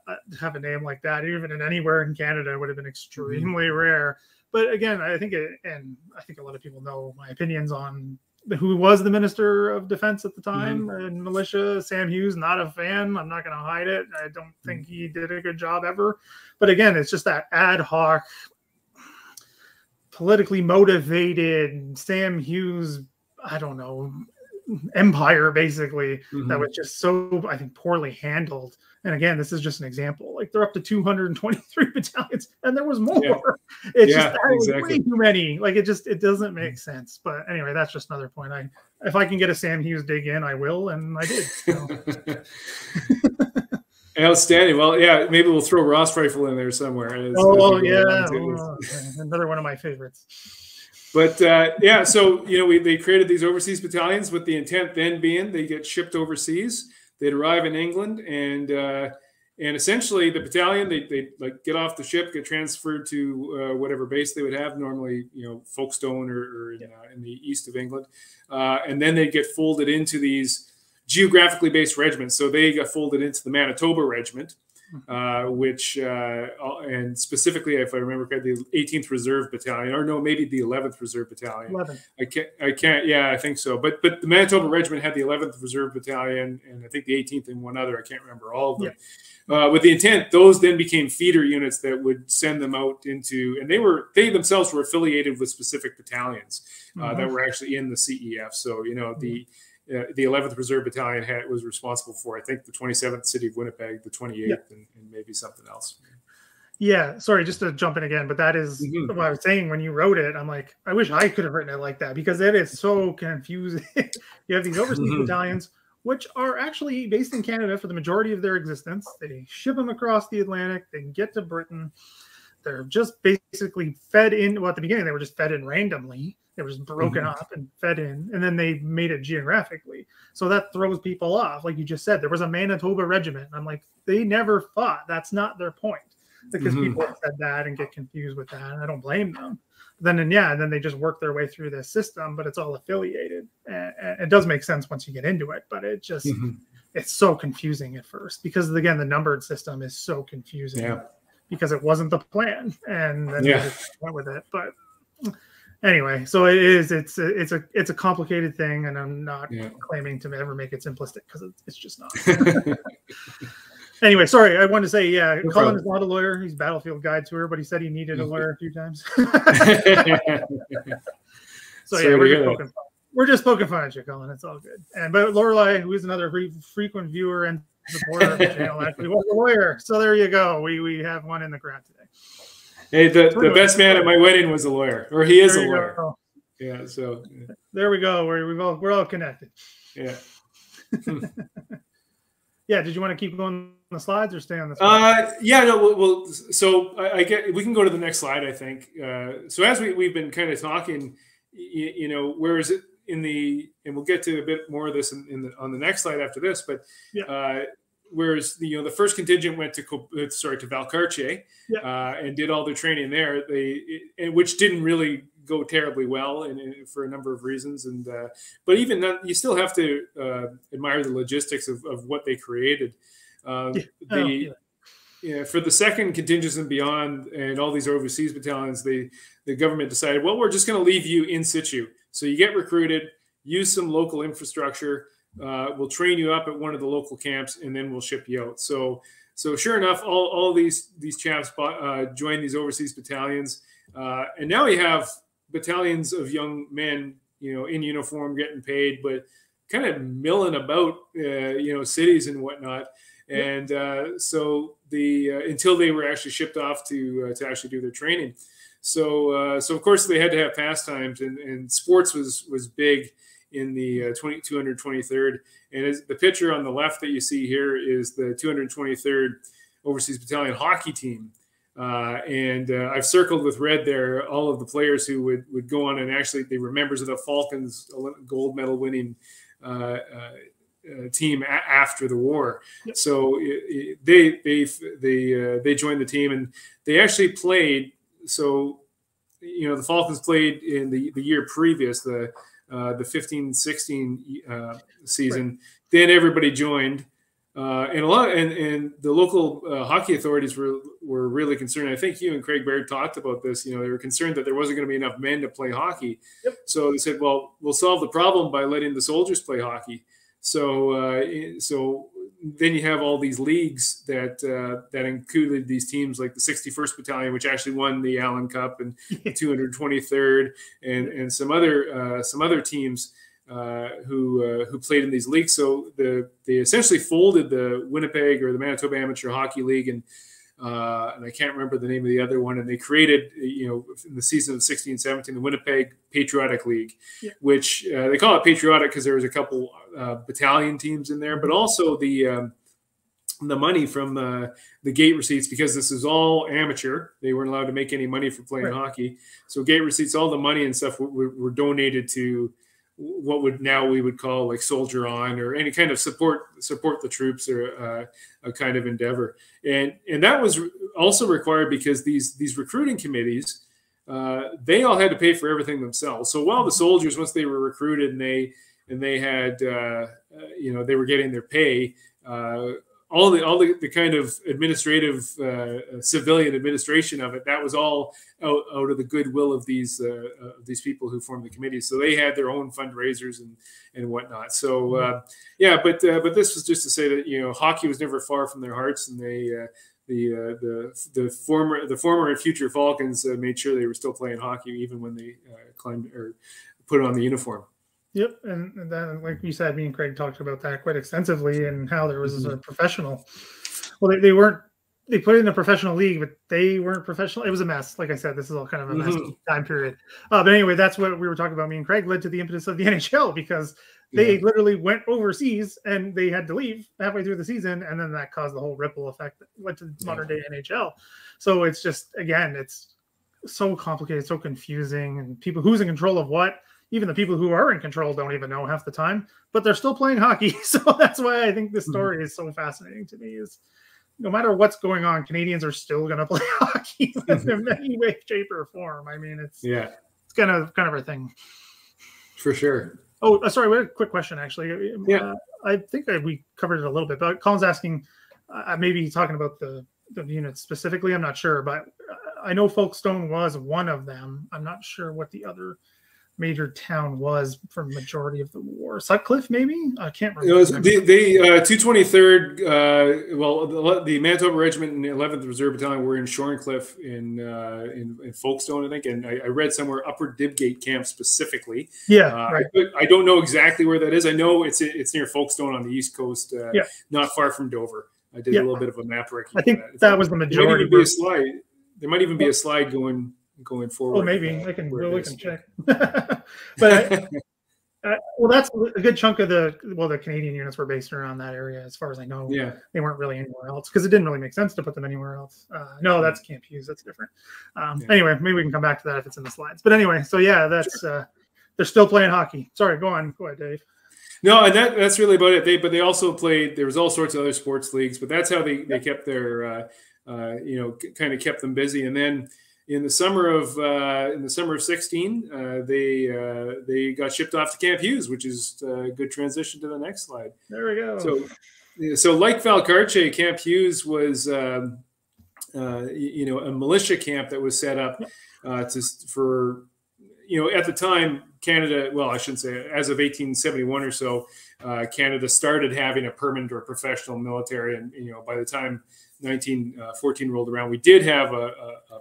Uh, to have a name like that, even in anywhere in Canada, would have been mm-hmm. extremely mm-hmm. rare. But again, I think it, and I think a lot of people know my opinions on who was the minister of defense at the time mm-hmm. and militia sam hughes not a fan i'm not going to hide it i don't think mm-hmm. he did a good job ever but again it's just that ad hoc politically motivated sam hughes i don't know empire basically mm-hmm. that was just so i think poorly handled and again this is just an example like they're up to 223 [laughs] battalions and there was more yeah. [laughs] it's yeah, just exactly. way too many like it just it doesn't make mm-hmm. sense but anyway that's just another point i if i can get a sam hughes dig in i will and i did so. [laughs] Outstanding. Well, yeah, maybe we'll throw Ross Rifle in there somewhere. oh, yeah. Oh. Another one of my favorites. But uh, yeah, so you know, we, they created these overseas battalions with the intent then being they get shipped overseas. They'd arrive in England, and uh, and essentially the battalion they they like get off the ship, get transferred to uh, whatever base they would have, normally you know Folkestone or, or in, uh, in, the east of England, uh, and then they get folded into these geographically based regiments. So they got folded into the Manitoba Regiment, uh, which uh, and specifically, if I remember correctly, the 18th Reserve Battalion, or no, maybe the 11th Reserve Battalion. 11. I can't, I can't, yeah, I think so. But but the Manitoba Regiment had the 11th Reserve Battalion, and I think the 18th and one other. I can't remember all of them. Yeah. Uh, with the intent, those then became feeder units that would send them out into, and they were they themselves were affiliated with specific battalions uh, mm-hmm. that were actually in the CEF. So you know the. Mm-hmm uh, the 11th Reserve Battalion had, was responsible for, I think, the 27th City of Winnipeg, the 28th, yeah. and, and, maybe something else. Yeah, sorry, just to jump in again, but that is mm-hmm. what I was saying when you wrote it. I'm like, I wish I could have written it like that because it is so confusing. [laughs] you have these overseas mm-hmm. battalions. which are actually based in Canada for the majority of their existence. They ship them across the Atlantic, they get to Britain. They're just basically fed in. Well, at the beginning, they were just fed in randomly. They were just broken mm-hmm. up and fed in, and then they made it geographically. So that throws people off. Like you just said, there was a Manitoba regiment. I'm like, they never fought. That's not their point. Because mm-hmm. people said that and get confused with that. And I don't blame them. But then, and yeah, and then they just work their way through this system, but it's all affiliated. And, and it does make sense once you get into it, but it just, mm-hmm. it's so confusing at first because, again, the numbered system is so confusing. Yeah because it wasn't the plan, and then yeah. went with it. But anyway, so it is. It's a, it's a it's a complicated thing, and I'm not yeah. claiming to ever make it simplistic because it's just not. [laughs] anyway, sorry. I wanted to say, yeah, no Colin problem. is not a lawyer. He's battlefield guide tour, but he said he needed a lawyer a few times. [laughs] [laughs] so yeah, we're just, poking, we're just poking fun at you, Colin. It's all good. And but Lorelai, who is another frequent viewer and supporter of the channel, [laughs] actually was a lawyer. So there you go. We we have one in the crowd today. Hey, the, the best man at my wedding was a lawyer, or he is a lawyer. Go. Yeah, so yeah. there we go. We're we've all we're all connected. Yeah. [laughs] yeah. Did you want to keep going on the slides or stay on the? Slides? Uh, yeah. No. Well, well so I, I, get we can go to the next slide. I think. Uh, so as we we've been kind of talking, you, you know, where is it in the and we'll get to a bit more of this in, in the, on the next slide after this, but. Yeah. Uh, whereas the, you know the first contingent went to uh, sorry to Valcartier yeah. uh, and did all their training there. They it, which didn't really go terribly well and, and for a number of reasons. And uh, but even that, you still have to uh, admire the logistics of, of what they created. Uh, yeah. The oh, yeah. Yeah, for the second contingents and beyond, and all these overseas battalions, they the government decided, well, we're just going to leave you in situ. So you get recruited, use some local infrastructure, uh, we'll train you up at one of the local camps, and then we'll ship you out. So, so sure enough, all, all these these chaps uh, join these overseas battalions, uh, and now you have battalions of young men, you know, in uniform, getting paid, but kind of milling about, uh, you know, cities and whatnot. And uh, so the uh, until they were actually shipped off to to actually do their training. So, so of course they had to have pastimes, and, and sports was was big in the uh, 20, 223rd. And the picture on the left that you see here is the 223rd Overseas Battalion hockey team. Uh, and uh, I've circled with red there all of the players who would, would go on and actually they were members of the Falcons gold medal winning uh, uh, uh team a- after the war. Yep. So it, it, they they they they joined the team and they actually played. So you know the Falcons played in the the year previous the uh, the 15 16 uh, season. Right. Then everybody joined. Uh, and a lot, and, and the local uh, hockey authorities were were really concerned. I think you and Craig Baird talked about this. You know, they were concerned that there wasn't going to be enough men to play hockey. Yep. So they said, "Well, we'll solve the problem by letting the soldiers play hockey." So, uh, so then you have all these leagues that uh, that included these teams like the 61st Battalion, which actually won the Allen Cup, and [laughs] the 223rd, and and some other uh, some other teams uh, who uh, who played in these leagues. So the they essentially folded the Winnipeg or the Manitoba Amateur Hockey League and. Uh, and I can't remember the name of the other one. And they created, you know, in the season of 16 17, the Winnipeg Patriotic League, yeah. which uh, they call it patriotic because there was a couple uh, battalion teams in there, but also the um, the money from uh, the gate receipts because this is all amateur. They weren't allowed to make any money for playing right. hockey. So gate receipts, all the money and stuff were, were, donated to what would now we would call like soldier on or any kind of support support the troops or uh, a kind of endeavor. And and that was also required because these these recruiting committees. Uh, they all had to pay for everything themselves. So while the mm-hmm. soldiers, once they were recruited and they and they had uh, uh, you know they were getting their pay uh, all the all the, the kind of administrative uh, civilian administration of it that was all out, out of the goodwill of these uh, uh, these people who formed the committee so they had their own fundraisers and and whatnot so mm-hmm. yeah but but this was just to say that you know hockey was never far from their hearts and they the uh, the the former the former and future Falcons uh, made sure they were still playing hockey even when they uh, climbed or put on the uniform. Yep, and, then like you said, me and Craig talked about that quite extensively, and how there was mm-hmm. a professional. Well, they, they weren't. They put it in a professional league, but they weren't professional. It was a mess. Like I said, this is all kind of a messy mm-hmm. time period. Uh, but anyway, that's what we were talking about. Me and Craig led to the impetus of the [laughs] NHL because They yeah. literally went overseas and they had to leave halfway through the season, and then that caused the whole ripple effect that went to modern day NHL. So it's just again, it's so complicated, so confusing, and people who's in control of what. Even the people who are in control don't even know half the time, but they're still playing hockey. [laughs] So that's why I think this mm-hmm. story is so fascinating to me. Is no matter what's going on, Canadians are still going [laughs] to play hockey [laughs] in any way, shape, or form. I mean, it's yeah, it's kind of kind of a thing. For sure. Oh, uh, sorry. We had a quick question actually. Yeah, uh, I think I, we covered it a little bit, but Colin's asking, uh, maybe talking about the the units specifically. I'm not sure, but I know Folkestone was one of them. I'm not sure what the other major town was for majority of the war. Sutcliffe, maybe I can't remember. It was the, the uh, 223rd. Uh, well, the, the, Manitoba Regiment and 11th Reserve Battalion were in Shorncliffe in uh, in, in, Folkestone, I think, and I, I, read somewhere Upper Dibgate Camp specifically. Yeah, uh, right. I, I, don't know exactly where that is. I know it's it's near Folkestone on the east coast. Uh, yeah. not far from Dover. I did yeah. a little bit of a map. I think that, that was the majority. There might even be a slide. There might even be a slide going going forward. Oh, maybe uh, I can go look and check. [laughs] but I, [laughs] uh, well, that's a good chunk of the well, the Canadian units were based around that area, as far as I know. Yeah, they weren't really anywhere else because it didn't really make sense to put them anywhere else. Uh, no, that's Camp Hughes. That's different. Um, yeah. Anyway, maybe we can come back to that if it's in the slides. But anyway, so yeah, that's sure. uh, they're still playing hockey. Sorry, go on, go ahead, Dave. No, and that, that's really about it. They but they also played. There was all sorts of other sports leagues, but that's how they, they kept their uh, uh, you know kind of kept them busy. And then in the summer of uh, in the summer of 16 uh, they uh, they got shipped off to camp hughes which is a good transition to the next slide. There we go. So so like valcartier camp hughes was um, uh, you know a militia camp that was set up uh, to for you know at the time canada well i shouldn't say as of 1871 or so uh, canada started having a permanent or professional military and you know by the time 1914 rolled around we did have a, a, a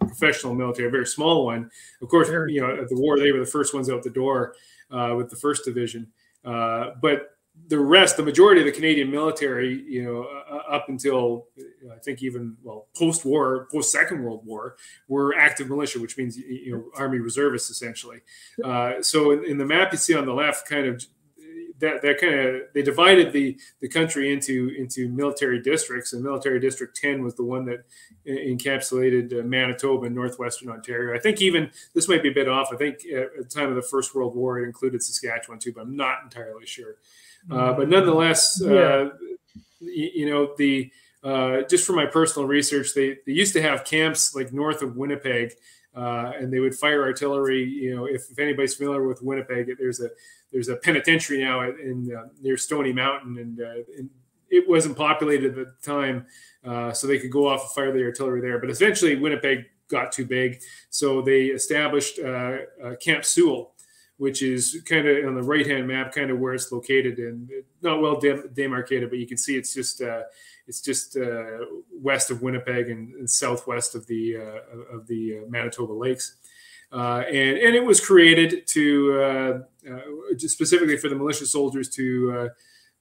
professional military, a very small one. Of course, you know, at the war, they were the first ones out the door uh, with the first division. Uh, but the rest, the majority of the Canadian military, you know, uh, up until I think even well post-war, post-Second World War, were active militia, which means you know Army reservists essentially. Uh, so in, in, the map you see on the left, kind of that that kind of they divided the the country into into military districts, and military district ten was the one that encapsulated uh, Manitoba and northwestern Ontario. I think even this might be a bit off. I think at the time of the First World War, it included Saskatchewan too, but I'm not entirely sure. Uh, but nonetheless, uh, yeah. you, you, know the uh, just for my personal research, they they used to have camps like north of Winnipeg. Uh, and they would fire artillery. You know, if, if anybody's familiar with Winnipeg, there's a there's a penitentiary now in uh, near Stony Mountain, and, uh, and, it wasn't populated at the time, uh, so they could go off and fire the artillery there. But eventually, Winnipeg got too big, so they established uh, uh, Camp Sewell, which is kind of on the right hand map, kind of where it's located, and not well demarcated, but you can see it's just uh, it's just west of Winnipeg and, and southwest of the of the Manitoba Lakes. Uh, and and it was created to uh, uh, specifically for the militia soldiers to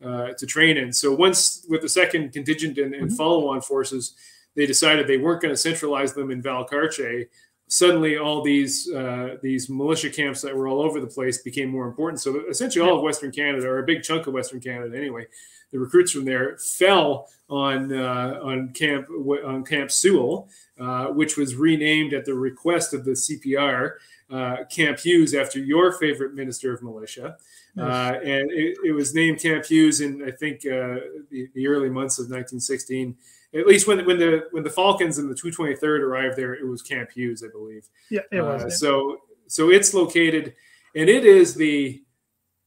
to train in. So once with the second contingent and, and mm-hmm. follow-on forces, they decided they weren't going to centralize them in Valcartier. Suddenly, all these uh, these militia camps that were all over the place became more important. So essentially, all of Western Canada, or a big chunk of Western Canada, anyway, the recruits from there fell on uh, on camp on Camp Sewell, uh, which was renamed at the request of the CPR, uh, Camp Hughes, after your favorite minister of militia. Nice. Uh, and it, it, was named Camp Hughes in, I think, uh, the, the, early months of 1916. At least when, when the when the Falcons and the 223rd arrived there, it was Camp Hughes, I believe. Yeah, it was. Uh, so so it's located, and it is the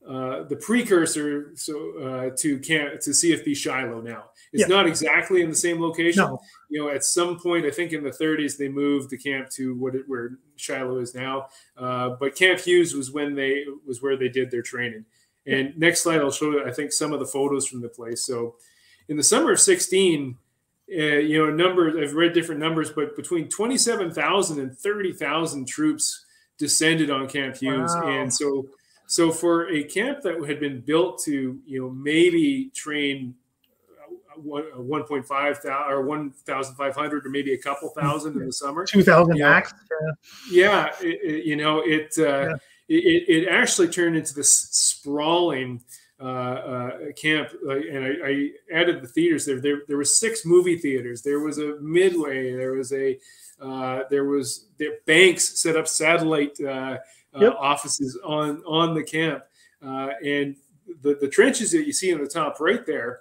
the precursor so to camp to CFB Shilo now. It's yeah. not exactly in the same location. No. You know, at some point, I think in the 30s, they moved the camp to what it, where Shilo is now. Uh, but Camp Hughes was when they was where they did their training. And next slide, I'll show you, I think, some of the photos from the place. So, in the summer of 16, uh, you know, numbers I've read different numbers, but between 27,000 and 30,000 troops descended on Camp Hughes. Wow. And so, so for a camp that had been built to, you know, maybe train 1.5 or 1,500 or maybe a couple thousand in the summer. 2,000 max. Yeah, it, it, you know it. Uh, yeah. it, it actually turned into this sprawling uh, uh, camp, and I, I, added the theaters there. There, there were six movie theaters. There was a Midway. There was a uh, there was the banks set up satellite uh, uh, yep. offices on on the camp, uh, and the the trenches that you see on the top right there.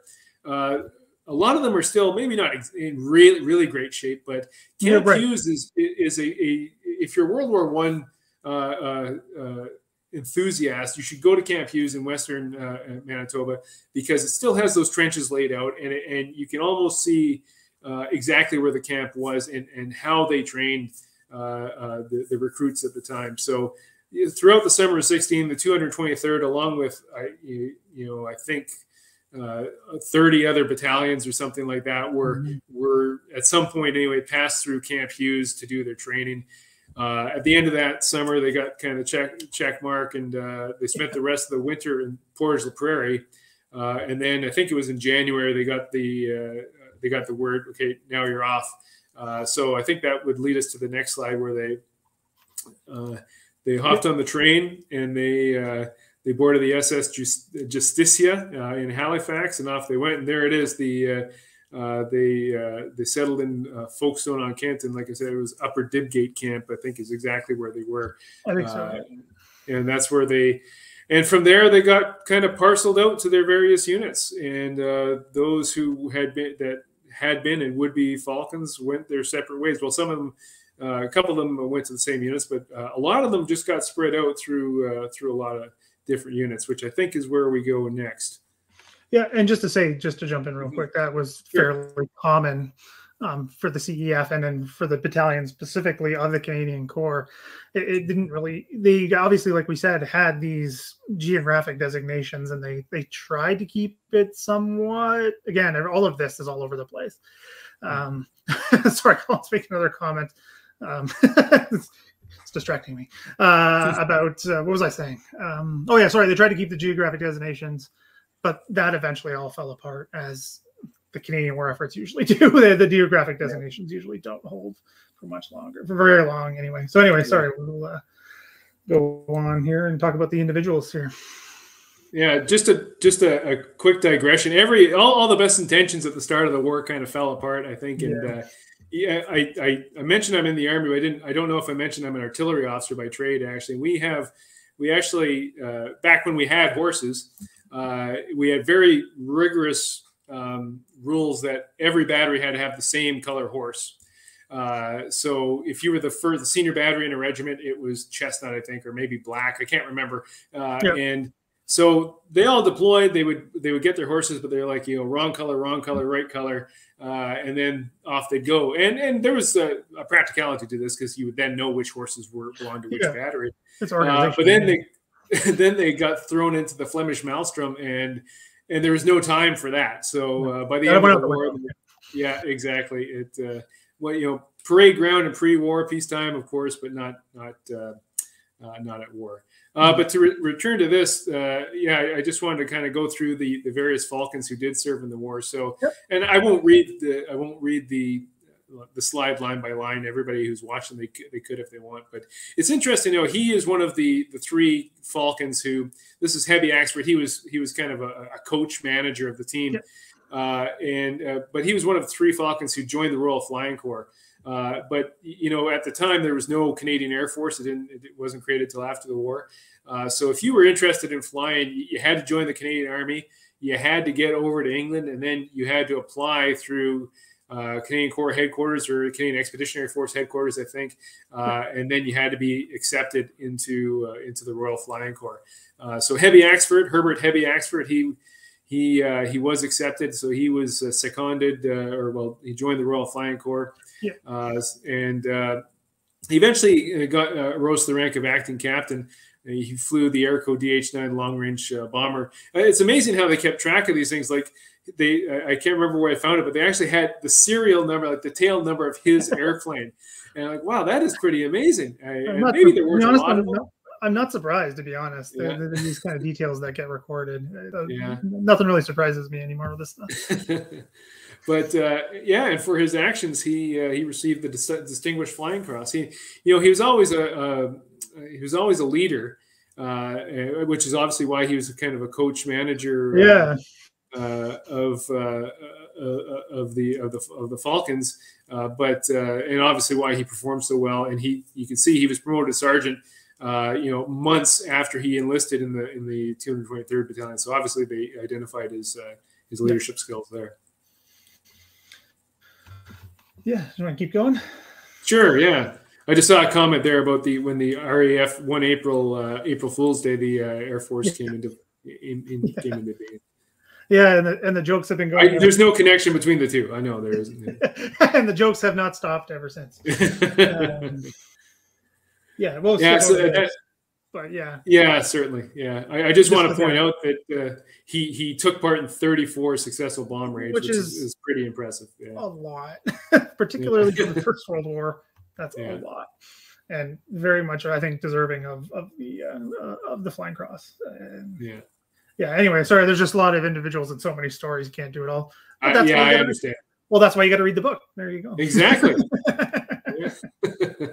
A lot of them are still maybe not in really really great shape, but Camp yeah, right. Hughes is is a, a if you're World War One enthusiast, you should go to Camp Hughes in Western uh, Manitoba because it still has those trenches laid out, and and you can almost see uh, exactly where the camp was and and how they trained uh, uh the, the, recruits at the time. So throughout the summer of 16, the 223rd, along with I you, you know I think. Uh, 30 other battalions or something like that were mm-hmm. were at some point anyway passed through Camp Hughes to do their training uh, at the end of that summer, they got kind of the check check mark, and uh, they spent the rest of the winter in Portage la Prairie. Uh, and then I think it was in January they got the uh, they got the word, okay, now you're off. Uh, so I think that would lead us to the next slide where they uh, they hopped on the train and they they boarded the SS Justicia in Halifax, and off they went. And there it is, the uh, they uh, they settled in uh, Folkestone on Kent, and like I said, it was Upper Dibgate Camp. I think is exactly where they were. I think so. Uh, and that's where they, and from there they got kind of parceled out to their various units, and uh, those who had been that had been and would be Falcons went their separate ways. Well, some of them. Uh, a couple of them went to the same units, but a lot of them just got spread out through through a lot of different units, which I think is where we go next. Yeah, and just to say, just to jump in real mm-hmm. quick, that was fairly common um, for the CEF and then for the battalion specifically of the Canadian Corps. It, it, didn't really. They obviously, like we said, had these geographic designations, and they they tried to keep it somewhat. Again, all of this is all over the place. Um, [laughs] sorry, [laughs] I'll make another comment. Um, [laughs] it's distracting me uh, [laughs] about uh, what was I saying? Um, oh yeah, sorry. They tried to keep the geographic designations but that eventually all fell apart as the Canadian war efforts usually [laughs] do. the, the geographic designations usually don't hold for much longer, for very long anyway. So anyway, sorry, we'll uh, go on here and talk about the individuals here. Yeah, just a just a, a, quick digression. Every all, all the best intentions at the start of the war kind of fell apart, I think. And yeah, uh, yeah I, I, I mentioned I'm in the army. I didn't. I don't know if I mentioned I'm an artillery officer by trade. Actually, we have we actually uh, back when we had horses, uh, we had very rigorous um, rules that every battery had to have the same color horse. Uh, so if you were the first, the senior battery in a regiment, it was chestnut, I think, or maybe black. I can't remember. Uh, yeah. And so they all deployed. They would they would get their horses, but they're like you know wrong color, wrong color, right color, uh, and then off they'd go. And and there was a, a practicality to this because you would then know which horses were belonged to which yeah. battery. Uh, but then they [laughs] then they got thrown into the Flemish Maelstrom, and and there was no time for that. So uh, by the end of the war, yeah, exactly. It uh, well, you know, parade ground and pre-war, peacetime, of course, but not not uh, uh not at war. Uh, but to re- return to this, uh, yeah, I, I just wanted to kind of go through the the various Falcons who did serve in the war. So, and I won't read the I won't read the the slide line by line. Everybody who's watching, they could, they could if they want. But it's interesting. You know, he is one of the the three Falcons who. This is Hebbie Axford. He was he was kind of a, a coach manager of the team, uh, and uh, but he was one of the three Falcons who joined the Royal Flying Corps. Uh, but you know, at the time there was no Canadian Air Force. It didn't. It wasn't created till after the war. Uh, so if you were interested in flying, you had to join the Canadian Army. You had to get over to England, and then you had to apply through uh, Canadian Corps headquarters or Canadian Expeditionary Force headquarters, I think, uh, and then you had to be accepted into uh, into the Royal Flying Corps. Uh, so Hebbie Axford, Herbert Hebbie Axford, he he uh, he was accepted, so he was uh, seconded, or well, he joined the Royal Flying Corps, yeah. Uh, and uh, he eventually uh, got rose to the rank of acting captain. He flew the Airco DH-9 long-range bomber. it's amazing how they kept track of these things. Like they I can't remember where I found it, but they actually had the serial number, like the tail number of his [laughs] airplane. And I'm like, wow, that is pretty amazing. I, maybe there were honest, I'm, not, I'm not surprised to be honest. Yeah. these kind of details that get recorded. Uh, yeah. Nothing really surprises me anymore with this stuff. [laughs] but uh, yeah, and for his actions, he uh, he received the Distinguished Flying Cross. He, you know, he was always a, a he was always a leader. uh, which is obviously why he was kind of a coach manager. Yeah. Uh, of uh, uh, uh, of the of the of the Falcons, but and obviously why he performed so well. And he you can see he was promoted to sergeant, you know, months after he enlisted in the in the 223rd Battalion. So obviously they identified his uh, his leadership skills there. Yeah, you want to keep going? Sure. Yeah. I just saw a comment there about the when the RAF one April uh, April Fool's Day the uh, Air Force yeah. came into in, in [laughs] yeah. came into being. Yeah, and the, and the jokes have been going. I, there's no connection between the two. I know there isn't. [laughs] and the jokes have not stopped ever since. [laughs] um, yeah, well, yeah, so that, but yeah, yeah, certainly, yeah. I, I just, just want to point out that uh, he he took part in 34 successful bomb raids, which, which is, is, pretty impressive. Yeah. A lot, [laughs] particularly yeah. in the [laughs] First World War. That's yeah. a lot, and very much I think deserving of of the uh, of the Flying Cross. And, yeah. Yeah. Anyway, sorry. There's just a lot of individuals and so many stories. You can't do it all. Yeah, I understand. Well, that's why you got to read the book. There you go. Exactly. [laughs]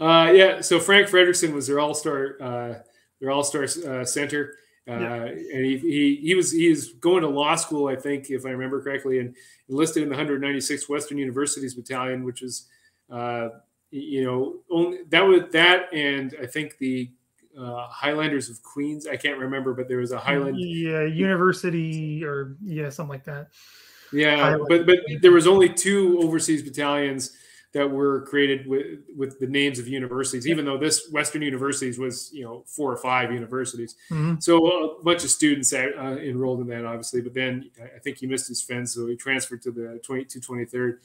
uh, yeah. So Frank Fredrickson was their all star, uh, their all star uh, center. Uh, yeah. and he, he he was he is going to law school, I think, if I remember correctly, and enlisted in the 196th Western Universities Battalion, which was, uh, you know, only that was that, and I think the uh, Highlanders of Queens. I can't remember, but there was a Highland. Yeah, University or yeah, something like that. Yeah, Highland. but but there was only two overseas battalions that were created with with the names of universities. Even though this Western Universities was you know four or five universities, mm-hmm. so a bunch of students uh, enrolled in that, obviously. But then I think he missed his fence, so he transferred to the 22 23rd.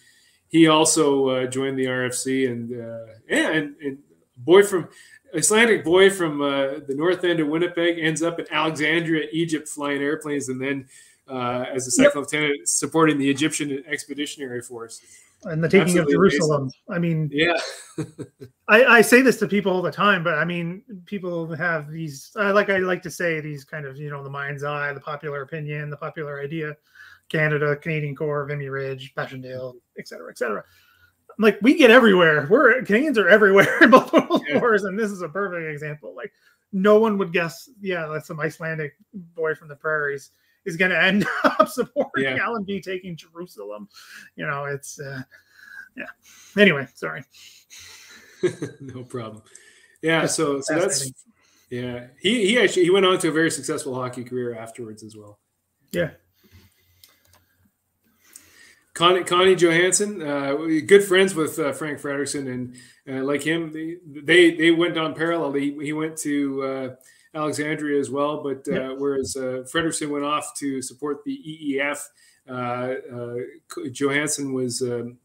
He also uh, joined the RFC, and uh, yeah, and, and boy from Icelandic boy from uh, the north end of Winnipeg ends up in Alexandria, Egypt, flying airplanes, and then uh, as a second yep. lieutenant supporting the Egyptian Expeditionary Force. And the taking Absolutely of Jerusalem. Amazing. I mean, yeah. [laughs] I, I, say this to people all the time, but I mean, people have these, uh, like I like to say, these kind of, you know, the mind's eye, the popular opinion, the popular idea, Canada, Canadian Corps, Vimy Ridge, Passchendaele, et cetera, et cetera like we get everywhere. We're Canadians are everywhere [laughs] in both World yeah. Wars, and this is a perfect example. Like no one would guess, yeah, that's some Icelandic boy from the prairies is going to end [laughs] up supporting yeah. Allenby taking Jerusalem. You know, it's uh, yeah. Anyway, sorry. [laughs] no problem. Yeah, that's so so that's yeah. He he actually he went on to a very successful hockey career afterwards as well. Yeah. Connie, Konnie Johannesson, uh, good friends with uh, Frank Fredrickson, and uh, like him, they, they, they went on parallel. He, he went to uh, Alexandria as well, but uh, whereas uh, Fredrickson went off to support the EEF, Johannesson was um,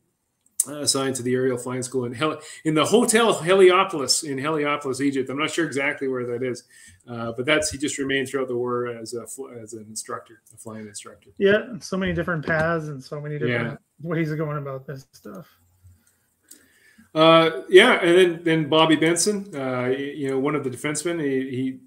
assigned to the aerial flying school in Hel- in the Hotel Heliopolis in Heliopolis, Egypt. I'm not sure exactly where that is, uh, but that's he just remained throughout the war as a as an instructor, a flying instructor. Yeah, so many different paths and so many different yeah. ways of going about this stuff. Uh, yeah, and then then Bobby Benson, uh, you know, one of the defensemen, he, he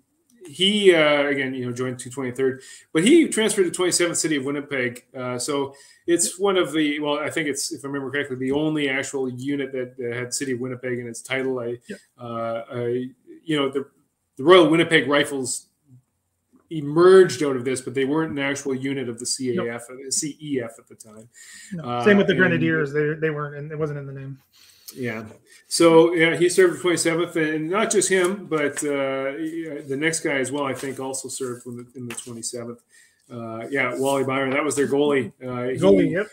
he uh, again, you know, joined 223rd, but he transferred to 27th City of Winnipeg. Uh, so it's one of the well, I think it's if I remember correctly, the only actual unit that, that had City of Winnipeg in its title. I, uh, I you know, the the Royal Winnipeg Rifles emerged out of this, but they weren't an actual unit of the CAF, nope. CEF at the time. No. Same with the uh, Grenadiers; and, they they weren't, and it wasn't in the name. Yeah. So yeah, he served the 27th, and not just him, but uh, the next guy as well. I think also served in the, in the 27th. Uh, yeah, Wally Byron. That was their goalie. Uh, goalie. He, yep.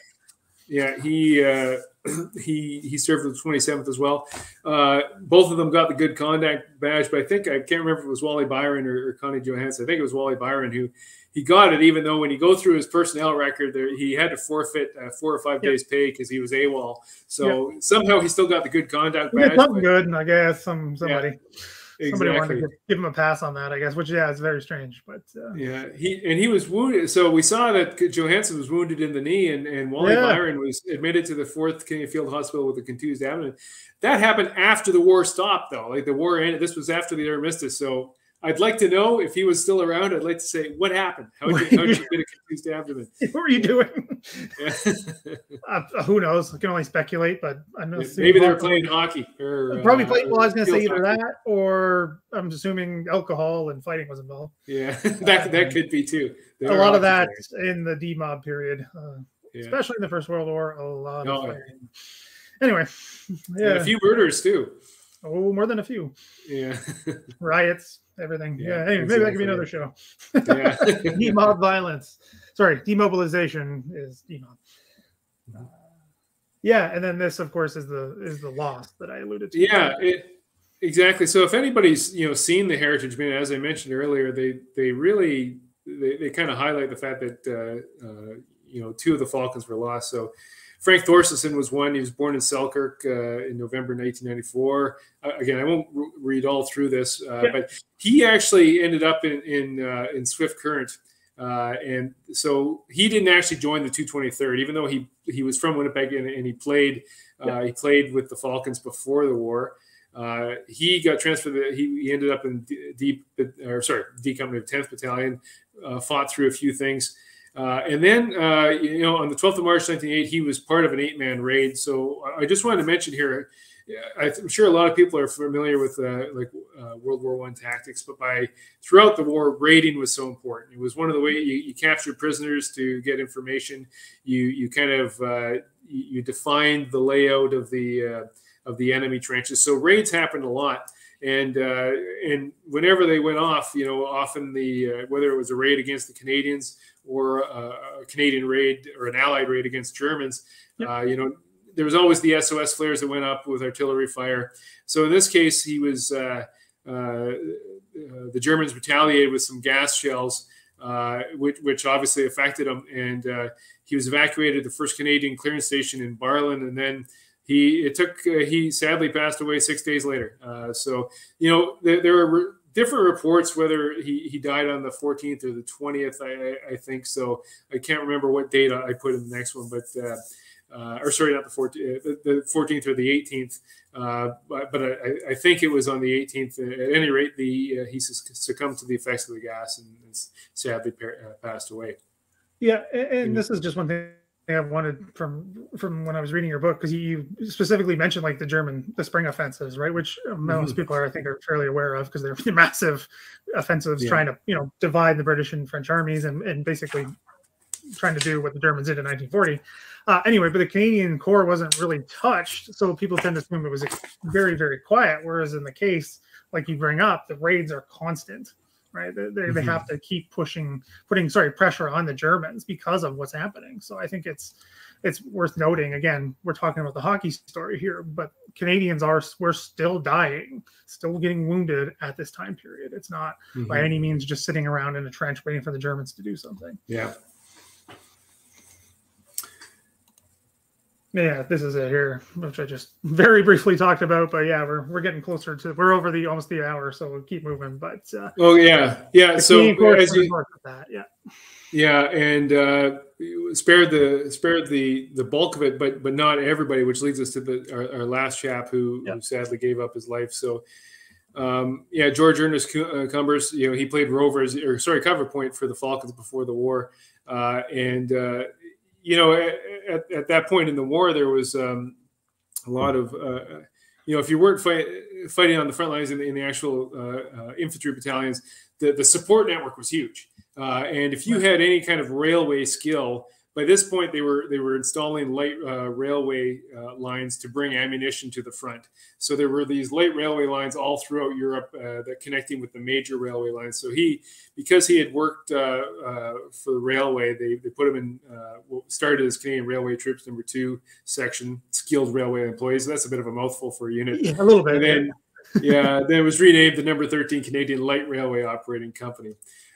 Yeah, he uh, [clears throat] he he served the 27th as well. Uh, both of them got the good conduct badge, but I think I can't remember if it was Wally Byron or, or Konnie Johannesson. I think it was Wally Byron who he got it, even though when you go through his personnel record, there he had to forfeit uh, four or five yep. days' pay because he was AWOL. So yep. somehow he still got the good conduct badge. Something good, I guess. Some somebody. Yeah. Exactly. Somebody wanted to give, him a pass on that, I guess, which yeah, is very strange. But uh, yeah, he and he was wounded. So we saw that Johannesson was wounded in the knee, and and Wally yeah. Byron was admitted to the Fourth King Field Hospital with a contused abdomen. That happened after the war stopped, though. Like the war ended. This was after the armistice, so I'd like to know if he was still around. I'd like to say, what happened? How did you, did you get a [laughs] confused abdomen? What were you doing? [laughs] uh, who knows? I can only speculate, but I know maybe they were playing hockey. Or, probably uh, playing. Well, I was going to say either hockey. that or I'm assuming alcohol and fighting was involved. Yeah, [laughs] that that could be too. They a lot of that players. in the D mob period, uh, yeah. especially in the First World War. A lot of oh, Anyway, yeah, and a few murders too. Oh, more than a few. Yeah. [laughs] Riots, everything. Yeah. yeah. Anyway, exactly. maybe that could be another show. Yeah. [laughs] [laughs] demob violence. Sorry, demobilization is demob. Uh, yeah, and then this, of course, is the is the loss that I alluded to. Yeah, it, exactly. So if anybody's you know seen the Heritage Man, as I mentioned earlier, they they really they, they kind of highlight the fact that uh, uh, you know two of the Falcons were lost. So Frank Thorsteinson was one. He was born in Selkirk uh, in November 1994. Uh, again, I won't re- read all through this, uh, yeah. but he actually ended up in in, uh, in Swift Current, uh, and so he didn't actually join the 223rd, even though he he was from Winnipeg and, and he played uh, yeah. he played with the Falcons before the war. he got transferred. he, he ended up in deep or sorry D Company of 10th Battalion. fought through a few things. Uh, and then, uh, you know, on the 12th of March, 1908, he was part of an eight man raid. So I just wanted to mention here, I'm sure a lot of people are familiar with uh, like uh, World War One tactics, but by throughout the war, raiding was so important. It was one of the ways you, you captured prisoners to get information. You you kind of uh, you defined the layout of the uh, of the enemy trenches. So raids happened a lot and uh, and whenever they went off, you know, often the uh, whether it was a raid against the Canadians or a, a Canadian raid or an Allied raid against Germans, yep. uh, you know, there was always the SOS flares that went up with artillery fire. So in this case, he was uh, uh, the Germans retaliated with some gas shells. Uh, which, which, obviously affected him. And uh, he was evacuated to the first Canadian clearance station in Barlin, and then he it took uh, he sadly passed away six days later. Uh, so you know there, there are different reports whether he, he died on the 14th or the 20th. I, I, think so. I can't remember what date I put in the next one, but uh, uh or sorry, not the 14th, uh, the 14th or the 18th. Uh, but, but I, I, think it was on the 18th. At any rate, the he succumbed to the effects of the gas and, and sadly passed away. Yeah, and, and this is just one thing I've wanted from from when I was reading your book because you specifically mentioned like the German the spring offensives, right? Which most mm-hmm. people are I think are fairly aware of because they're [laughs] massive offensives yeah. trying to you know divide the British and French armies and, and basically trying to do what the Germans did in 1940. Uh, anyway, but the Canadian Corps wasn't really touched, so people tend to assume it was very very quiet. Whereas in the case like you bring up, the raids are constant right? They, mm-hmm. they have to keep pushing, putting sorry pressure on the Germans because of what's happening. So I think it's it's worth noting. Again, we're talking about the hockey story here, but Canadians are we're still dying, still getting wounded at this time period. It's not mm-hmm. by any means just sitting around in a trench waiting for the Germans to do something. Yeah. Yeah, this is it here, which I just [laughs] very briefly talked about. But yeah, we're we're getting closer to we're over the almost the hour, so we'll keep moving. But uh, oh yeah, yeah. So as you, that, yeah, yeah, and uh, spared the spared the the bulk of it, but but not everybody, which leads us to the our, our last chap who, who sadly gave up his life. So. Um, yeah, George Ernest uh, Cumbers, you know, he played Rovers or sorry, cover point for the Falcons before the war. Uh, and uh, you know, at, at, that point in the war, there was um, a lot of, uh, you know, if you weren't fight, fighting on the front lines in the, in the actual uh, uh, infantry battalions, the, the support network was huge. Uh, and if you had any kind of railway skill, by this point they were they were installing light uh, railway uh, lines to bring ammunition to the front. So there were these light railway lines all throughout europe uh, that connecting with the major railway lines. So he because he had worked uh, uh, for the railway they, they put him in uh, what started as canadian railway troops number two section skilled railway employees. That's a bit of a mouthful for a unit. Yeah, a little bit and then yeah. then it was renamed the number 13 canadian light railway operating company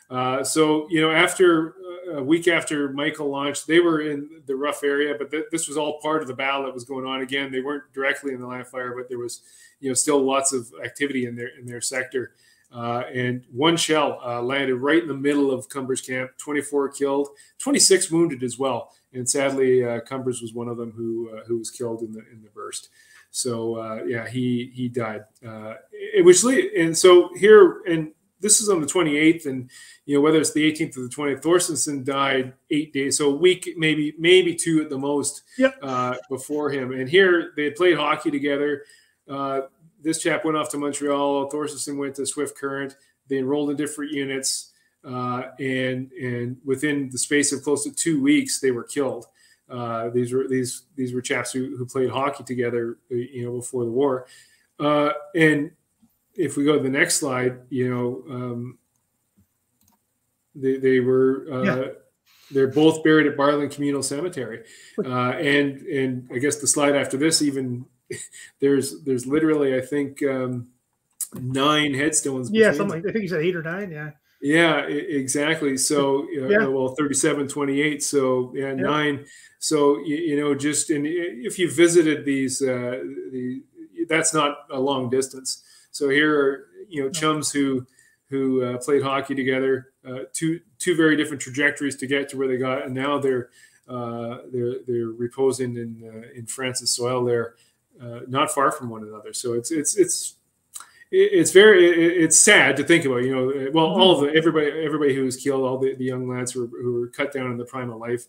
uh, so you know, after uh, a week after Michael launched, they were in the rough area, but th- this was all part of the battle that was going on. Again, they weren't directly in the line of fire, but there was you know still lots of activity in their in their sector. Uh, and one shell uh, landed right in the middle of Cumbers camp. 24 killed, 26 wounded as well. And sadly, Cumbers was one of them who who was killed in the in the burst. So yeah, he he died. It was and so here and this is on the 28th, and you know whether it's the 18th or the 20th. Thorsteinson died eight days, so a week, maybe maybe two at the most, yep. uh, before him. And here they had played hockey together. Uh, this chap went off to Montreal. Thorsteinson went to Swift Current. They enrolled in different units, uh, and and within the space of close to two weeks, they were killed. Uh, these were these these were chaps who, who played hockey together, you know, before the war. Uh, and if we go to the next slide, you know, um, they, they were uh, yeah. they're both buried at Barlin Communal Cemetery, uh, and and I guess the slide after this even [laughs] there's there's literally I think um, nine headstones. Yeah, something like, I think you said eight or nine. Yeah. Yeah, exactly. So, yeah. well, 37, 28. So, yeah, yeah. nine. So, you, you, know, just and if you visited these, uh, the, that's not a long distance. So here are, you know, chums who, who uh, played hockey together, uh, two, two very different trajectories to get to where they got. And now they're, uh, they're, they're reposing in, uh, in France's soil there, uh, not far from one another. So it's, it's, it's, it's very it's sad to think about you know well all of the everybody everybody who was killed all the, the young lads who were, who were cut down in the prime of life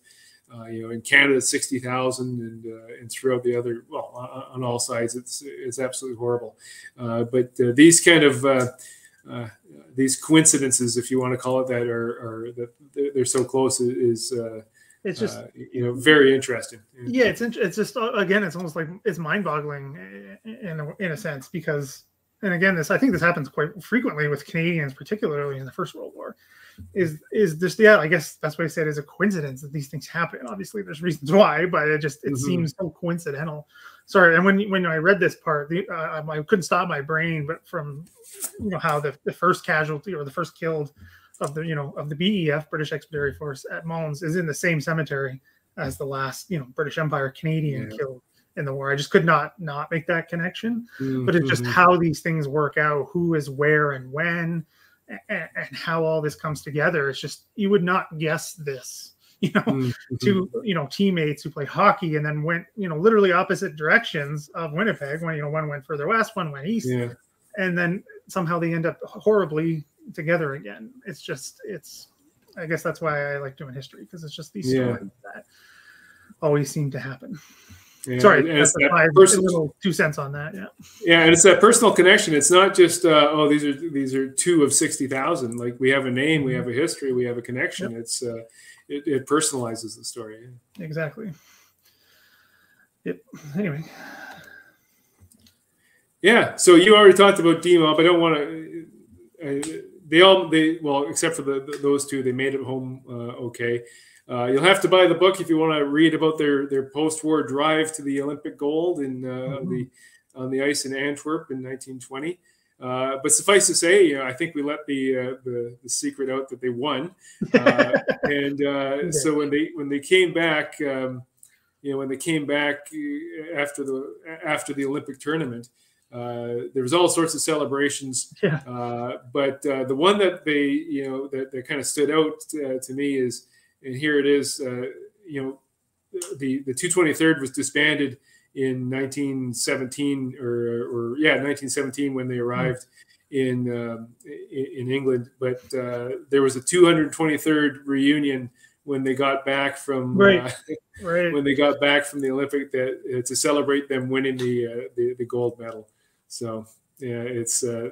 you know in canada 60000 and uh, and throughout the other well on, on, all sides it's it's absolutely horrible uh, but uh, these kind of uh, uh, these coincidences if you want to call it that are, are that they're so close is it's just you know very interesting yeah it's it's just again it's almost like it's mind-boggling in a, in a sense because and again, this I think this happens quite frequently with Canadians, particularly in the First World War. Is is just yeah? I guess that's what I said is a coincidence that these things happen. Obviously, there's reasons why, but it just it mm-hmm. seems so coincidental. Sorry, and when when I read this part, the, uh, I couldn't stop my brain, but from you know how the, the first casualty or the first killed of the you know of the BEF British Expeditionary Force at Mons is in the same cemetery as the last you know British Empire Canadian yeah. killed in the war. I just could not not make that connection. Mm-hmm. But it's just mm-hmm. how these things work out, who is where and when, and, and, how all this comes together. It's just you would not guess this. [laughs] You know, mm-hmm. two you know teammates who play hockey and then went you know literally opposite directions of Winnipeg. When you know one went further west, one went east, yeah. and then somehow they end up horribly together again. It's just it's. I guess that's why I like doing history because it's just these yeah. stories that always seem to happen. Yeah, Sorry, and it's that personal two cents on that. Yeah, yeah, and it's that personal connection. It's not just uh, oh these are these are two of sixty thousand. Like we have a name, we have a history, we have a connection. Yep. It's uh, it, it, personalizes the story. Exactly. Yep. Anyway. Yeah. So you already talked about demob. I don't want to. They all they well except for the, the, those two they made it home uh, okay uh, you'll have to buy the book if you want to read about their their post-war drive to the Olympic gold in uh, mm-hmm. the on the ice in Antwerp in 1920. Uh, but suffice to say, you know, I think we let the, uh, the, the secret out that they won, uh, [laughs] and uh, so when they when they came back, um, you know, when they came back after the after the Olympic tournament, there was all sorts of celebrations. Yeah. but the one that they you know that, that kind of stood out to me is and here it is. Uh, you know, the the 223rd was disbanded in 1917 or, or yeah 1917 when they arrived in um, in England. But uh, there was a 223rd reunion when they got back from right. Uh, [laughs] right. when they got back from the Olympic that uh, to celebrate them winning the, uh, the, the gold medal. So yeah, it's uh,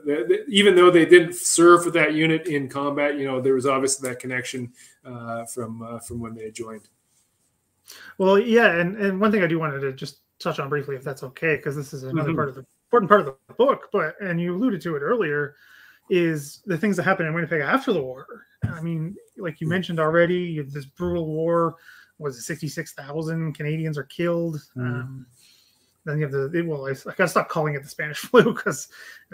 even though they didn't serve for that unit in combat, you know, there was obviously that connection uh, from uh, from when they joined. Well, yeah, and and one thing I do wanted to just touch on briefly, if that's okay, because this is another mm-hmm. part of the important part of the book. But and you alluded to it earlier, is the things that happened in Winnipeg after the war. I mean, like you mentioned already, you have this brutal war. Was sixty six thousand Canadians are killed. Mm-hmm. Um, then you have the well, I, I gotta stop calling it the Spanish [laughs] flu because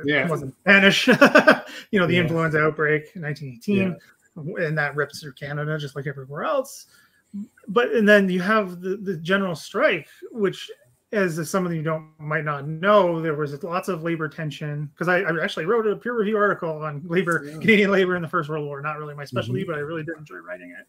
yeah. it wasn't Spanish. [laughs] you know, the yeah. influenza outbreak in 1918, yeah. and that rips through Canada just like everywhere else. But and then you have the the general strike, which as some of you don't might not know, there was lots of labor tension because I, I, actually wrote a peer review article on labor, yeah. Canadian labor in the First World War. Not really my specialty, mm-hmm. but I really did enjoy writing it.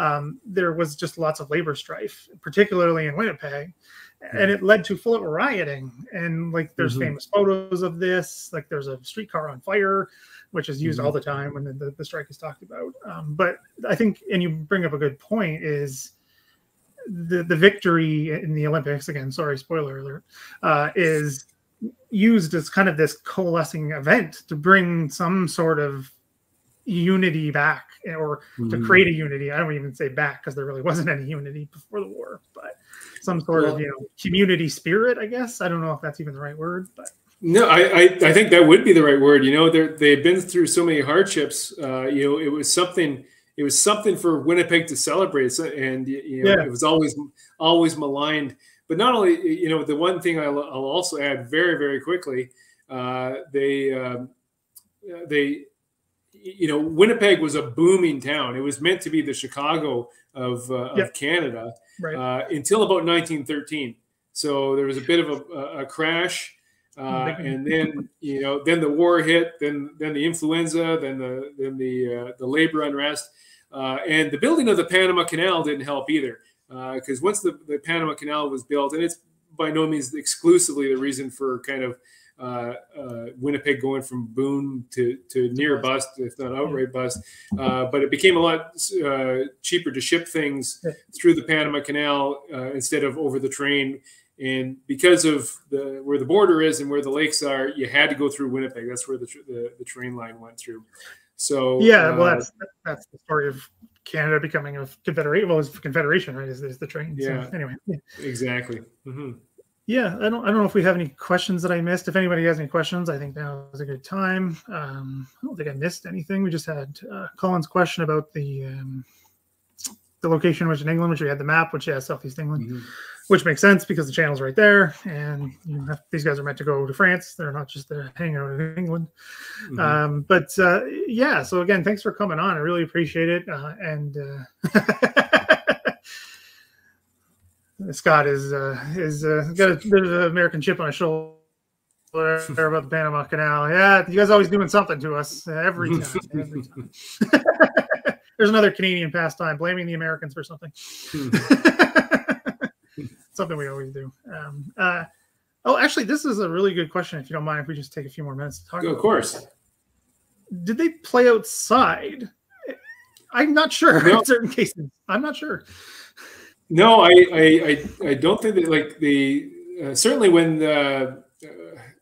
Um, there was just lots of labor strife, particularly in Winnipeg, and it led to full rioting. And like, there's mm-hmm. famous photos of this. Like, there's a streetcar on fire. which is used mm-hmm. all the time when the, the, the strike is talked about. Um, but I think, and you bring up a good point, is the the victory in the Olympics again. Sorry, spoiler alert. Uh, is used as kind of this coalescing event to bring some sort of unity back or mm-hmm. to create a unity. I don't even say back because there really wasn't any unity before the war, but some sort well, of you know community spirit. I guess I don't know if that's even the right word, but no, I, I, I think that would be the right word. You know, they've been through so many hardships. Uh, you know, it was something. It was something for Winnipeg to celebrate, and you know, yeah. it was always always maligned. But not only, you know, the one thing I'll, I'll also add very very quickly, uh, they um, they you know, Winnipeg was a booming town. It was meant to be the Chicago of, uh, yep. of Canada right. uh, until about 1913. So there was a bit of a, a crash. Uh, and then you know, then the war hit, then then the influenza, then the then the uh, the labor unrest, uh, and the building of the Panama Canal didn't help either. Because uh, once the, the Panama Canal was built, and it's by no means exclusively the reason for kind of uh, uh, Winnipeg going from boom to, to near bust, if not outright bust. Uh, but it became a lot uh, cheaper to ship things through the Panama Canal uh, instead of over the train. And because of the where the border is and where the lakes are, you had to go through Winnipeg. That's where the, the, the train line went through. So yeah, well, that's that's the story of Canada becoming a confederation. Well, it's confederation, right? Is, is the train? Yeah. So anyway, exactly. Mm-hmm. Yeah, I don't. I don't know if we have any questions that I missed. If anybody has any questions, I think now is a good time. Um, I don't think I missed anything. We just had uh, Colin's question about the um, the location, which in England, which we had the map, which yeah, southeast England, mm-hmm. which makes sense because the channel's right there, and you know, these guys are meant to go to France. They're not just to hang out in England. Mm-hmm. Um, but uh, yeah, so again, thanks for coming on. I really appreciate it, uh, and. [laughs] Scott is uh, is uh, got a bit of an American chip on his shoulder [laughs] about the Panama Canal. Yeah, you guys always doing something to us uh, every time. Every time. [laughs] [laughs] There's another Canadian pastime, blaming the Americans for something. something we always do. Um, uh, oh, actually, this is a really good question. If you don't mind, if we just take a few more minutes to talk. Of course. Did they play outside? I'm not sure no. in certain cases. I'm not sure. No, I, I, I, don't think that like the uh, certainly when the uh,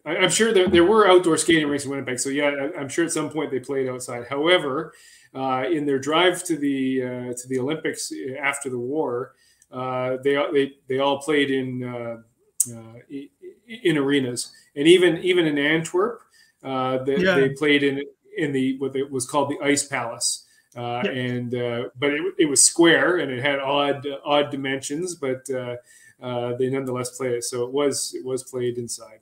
I, am sure there, there were outdoor skating rinks in Winnipeg. So yeah, I, am sure at some point they played outside. However, uh, in their drive to the uh, to the Olympics uh, after the war, uh, they they they all played in in arenas, and even even in Antwerp, they, yeah. they played in in the what was called the Ice Palace. Uh, yeah. and uh, but it, it was square and it had odd odd dimensions, but uh, uh, they nonetheless played it. So it was it was played inside.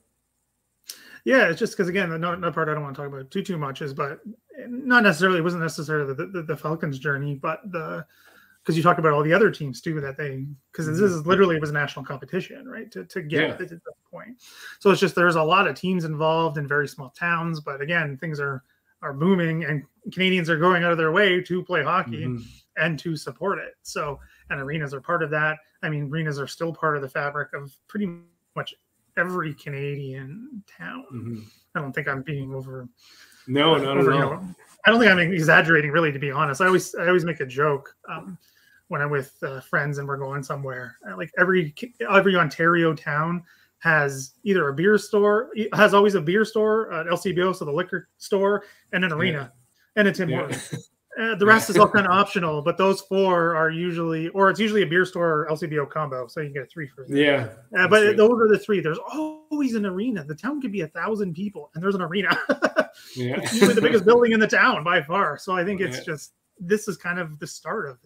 Yeah, it's just because again, the no, part I don't want to talk about too too much is, but not necessarily it wasn't necessarily the, the, the Falcons' journey, but the because you talk about all the other teams too that they because this is literally it was a national competition, right? To to get yeah. to this point, so it's just there's a lot of teams involved in very small towns, but again, things are are booming and Canadians are going out of their way to play hockey mm-hmm. and to support it. So, and arenas are part of that. I mean, arenas are still part of the fabric of pretty much every Canadian town. Mm-hmm. I don't think I'm being over. No, not over, at all. You know, I don't think I'm exaggerating, really, to be honest. I always, I always make a joke um, when I'm with uh, friends and we're going somewhere. Like every every Ontario town has either a beer store, has always a beer store, an LCBO, so the liquor store, and an arena, yeah. and a Tim yeah. [laughs] Uh, the rest is all kind of optional, but those four are usually, or it's usually a beer store or LCBO combo, so you can get a three for. Yeah, uh, but right. those are the three. There's always an arena. The town could be a thousand people, and there's an arena. yeah, [laughs] it's usually the biggest [laughs] building in the town by far. So I think it's yeah. just this is kind of the start of.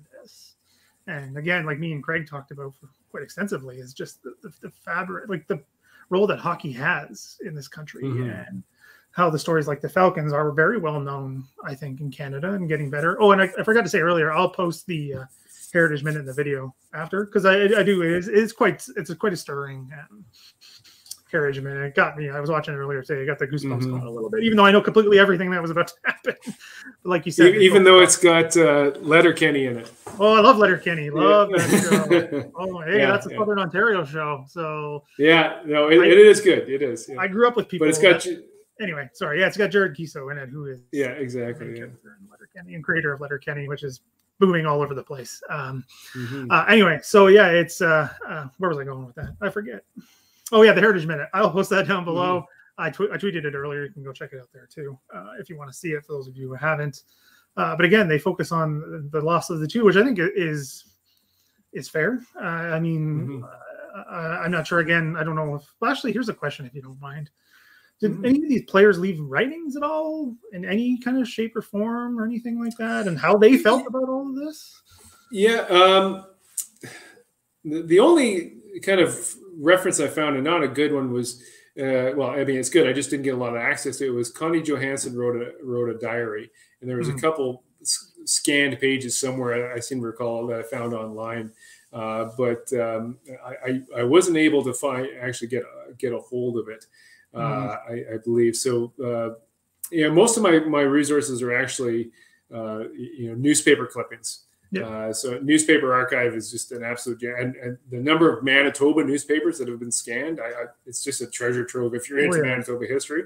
And again, like me and Craig talked about for quite extensively is just the, the, the, fabric, like the role that hockey has in this country, mm-hmm. and how the stories like the Falcons are very well known, I think, in Canada and getting better. Oh, and I, I forgot to say earlier, I'll post the uh, Heritage Minute in the video after because I, I do it is it's quite it's a, quite a stirring um, Minute. It got me. I was watching it earlier today. I got the goosebumps mm-hmm. going a little bit, even though I know completely everything that was about [laughs] to happen. but like you said, even though it's got uh, Letterkenny in it. Oh, I love Letterkenny. Love yeah. that show. [laughs] oh, hey, yeah, that's a yeah. Southern Ontario show. So yeah, no, it, I, it is good. It is. I grew up with people, but it's got. That, anyway, sorry. Yeah, it's got Jared Keeso in it, who is yeah, exactly, yeah, Letterkenny and creator of Letterkenny, which is booming all over the place. Um, mm-hmm. uh, anyway, so yeah, it's uh, uh, where was I going with that? I forget. Oh yeah, the Heritage Minute. I'll post that down below. Mm-hmm. I, tw- I tweeted it earlier. You can go check it out there too uh, if you want to see it. For those of you who haven't, uh, but again, they focus on the loss of the two, which I think is is fair. Uh, I mean, mm-hmm. I'm not sure. Again, I don't know if. Well, actually, here's a question, if you don't mind. Did mm-hmm. any of these players leave writings at all in any kind of shape or form or anything like that, and how they felt about all of this? Yeah, um, the, the only kind of reference I found, and not a good one, was uh, well, I mean, it's good. I just didn't get a lot of access to it. it was Konnie Johannesson wrote a wrote a diary, and there was mm-hmm. a couple scanned pages somewhere I seem to recall that I found online. Uh, but um, I, I, wasn't able to find actually get get a hold of it. Uh, mm-hmm. I, I, believe so. Uh, yeah, most of my my resources are actually uh, you know newspaper clippings. Yep. Uh, so newspaper archive is just an absolute and, and the number of Manitoba newspapers that have been scanned, I, I, it's just a treasure trove. If you're into oh, yeah. Manitoba history,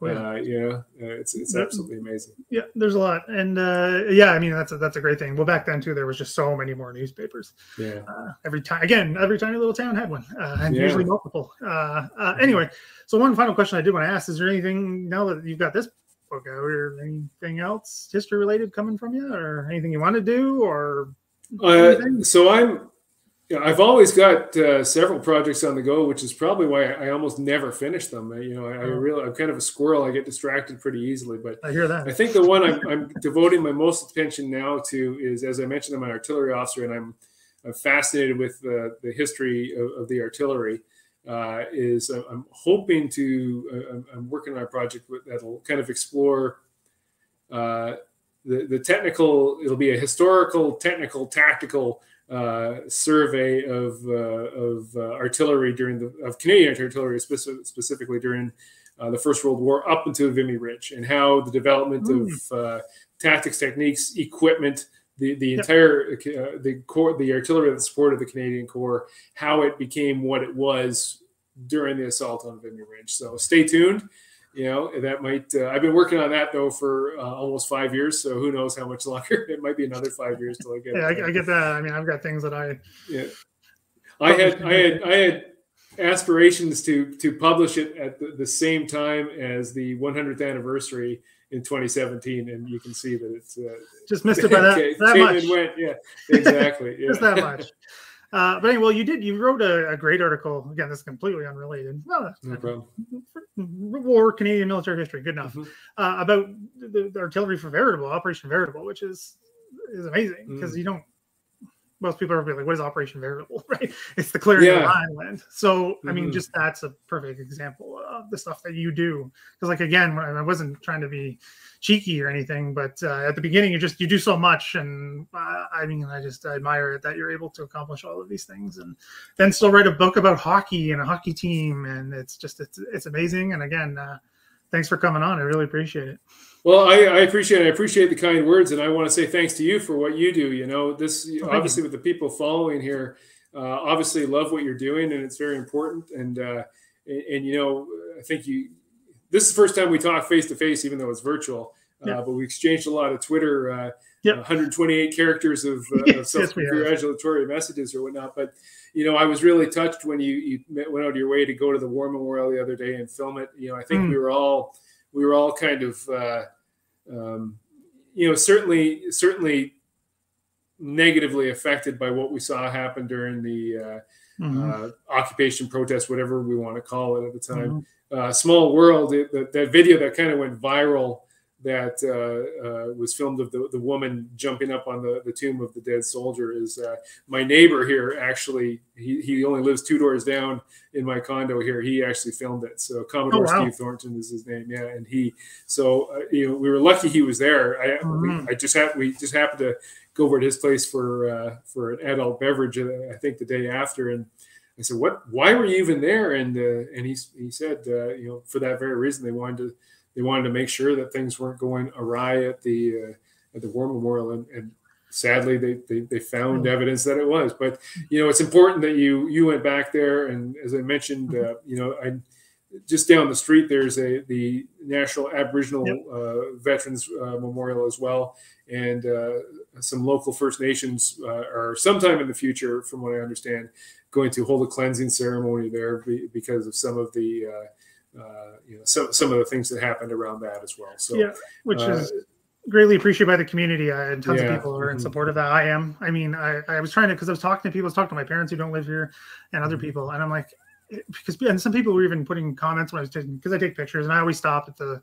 oh, yeah. Uh, you know, uh, it's it's absolutely amazing. Yeah, there's a lot, and uh, yeah, I mean that's a, that's a great thing. Well, back then too, there was just so many more newspapers. Yeah. Uh, every time, again, every tiny little town had one, uh, and yeah. usually multiple. Uh, anyway, so one final question I did want to ask: Is there anything now that you've got this book out, or anything else history related coming from you, or anything you want to do, or? so I'm yeah, I've always got uh, several projects on the go, which is probably why I, I almost never finish them. I, you know, I, I, oh. really, I'm kind of a squirrel. I get distracted pretty easily. But I hear that. I think the one I'm, I'm devoting my most attention now to is, as I mentioned, I'm an artillery officer, and I'm, I'm fascinated with the, the history of, of the artillery. Uh, is I'm hoping to, uh, I'm working on a project that'll kind of explore uh, the the technical. It'll be a historical, technical, tactical uh, survey of uh, of uh, artillery during the of Canadian artillery specific, specifically during uh, the First World War up until Vimy Ridge and how the development mm. of uh, tactics, techniques, equipment, the the entire uh, the core the artillery that supported the Canadian Corps, how it became what it was during the assault on Vimy Ridge. So stay tuned you know that might uh, i've been working on that though for uh, almost five years so who knows how much [laughs] longer it might be another five years till i get yeah I, I, get that. I mean i've got things that i yeah. I had i had i had aspirations to to publish it at the, the same time as the 100th anniversary in 2017 and you can see that it's uh, just missed it by [laughs] that, that much went yeah exactly [laughs] yeah. just that much uh, but anyway, well, you did. You wrote a, a great article. Again, this is completely unrelated. Well, no problem. War Canadian military history. Good enough. Mm-hmm. Uh, about the, the, artillery for Veritable, Operation Veritable, which is is amazing because mm. you don't. Most people are like, "What is Operation Veritable, [laughs] Right? It's the clearing yeah. of island. So, mm-hmm. I mean, mm-hmm. just that's a perfect example of the stuff that you do. Because, like, again, I wasn't trying to be cheeky or anything, but uh, at the beginning, you just you do so much, and uh, I mean, I just admire it that you're able to accomplish all of these things, and then still write a book about hockey and a hockey team, and it's just it's it's amazing. And again, uh, thanks for coming on. I really appreciate it. Well, I, I, appreciate it. I appreciate the kind words, and I want to say thanks to you for what you do. You know, this oh, obviously you. with the people following here, uh, obviously love what you're doing, and it's very important. And, uh, and, and you know, I think you this is the first time we talk face to face, even though it's virtual. Uh, but we exchanged a lot of Twitter, uh, yep. 128 characters of, uh, [laughs] of self-congratulatory messages or whatnot. But you know, I was really touched when you, you went out of your way to go to the War Memorial the other day and film it. You know, I think mm. we were all we were all kind of uh, um, you know certainly certainly negatively affected by what we saw happen during the uh, mm-hmm. uh, occupation protest, whatever we want to call it at the time. Mm-hmm uh, Small World, it, that, that video that kind of went viral that uh, uh, was filmed of the, the woman jumping up on the, the tomb of the dead soldier is uh, my neighbor here actually he, he only lives two doors down in my condo here he actually filmed it so commodore oh, wow. steve thornton is his name yeah and he so uh, you know we were lucky he was there i, mm-hmm. we, I just had we just happened to go over to his place for uh, for an adult beverage uh, i think the day after and I said, "What? Why were you even there?" And uh, and he he said, uh, you know, for that very reason, they wanted to they wanted to make sure that things weren't going awry at the uh, at the war memorial, and, and sadly, they, they they found evidence that it was. But you know, it's important that you you went back there, and as I mentioned, mm-hmm. uh, you know, I just down the street, there's a the National Aboriginal yep. uh, Veterans uh, Memorial as well, and uh, some local First Nations uh, are sometime in the future, from what I understand, going to hold a cleansing ceremony there because of some of the uh, uh, you know some some of the things that happened around that as well. So yeah, which is greatly appreciated by the community uh, and tons yeah. of people are in mm-hmm. support of that. I am. I mean, I, I was trying to because I was talking to people, I was talking to my parents who don't live here and other mm-hmm. people, and I'm like, because and some people were even putting comments when I was taking because I take pictures and I always stop at the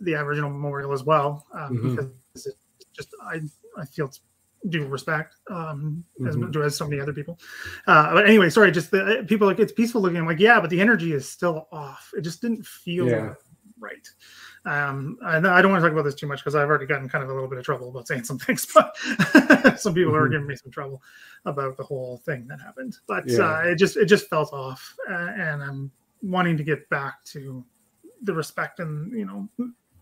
the Aboriginal Memorial as well um, mm-hmm. because it just I I feel it's due respect um, mm-hmm. as do as so many other people. Uh, but anyway, sorry, just the uh, people like it's peaceful looking. I'm like, yeah, but the energy is still off. It just didn't feel yeah. right. Um, I, I, don't want to talk about this too much because I've already gotten kind of a little bit of trouble about saying some [laughs] things, but [laughs] some people mm-hmm. are giving me some trouble about the whole thing that happened. But yeah. uh, it just it just felt off, uh, and I'm wanting to get back to the respect and you know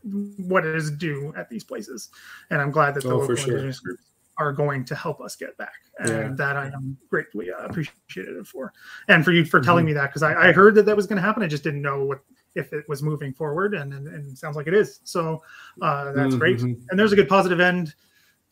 what is due at these places. And I'm glad that the oh, local sure. indigenous groups are going to help us get back, and yeah. that I am greatly uh, appreciated for, and for you for telling mm-hmm. me that because I, I, heard that that was going to happen. I just didn't know what if it was moving forward, and and, and sounds like it is. So uh, that's mm-hmm. great, and there's a good positive end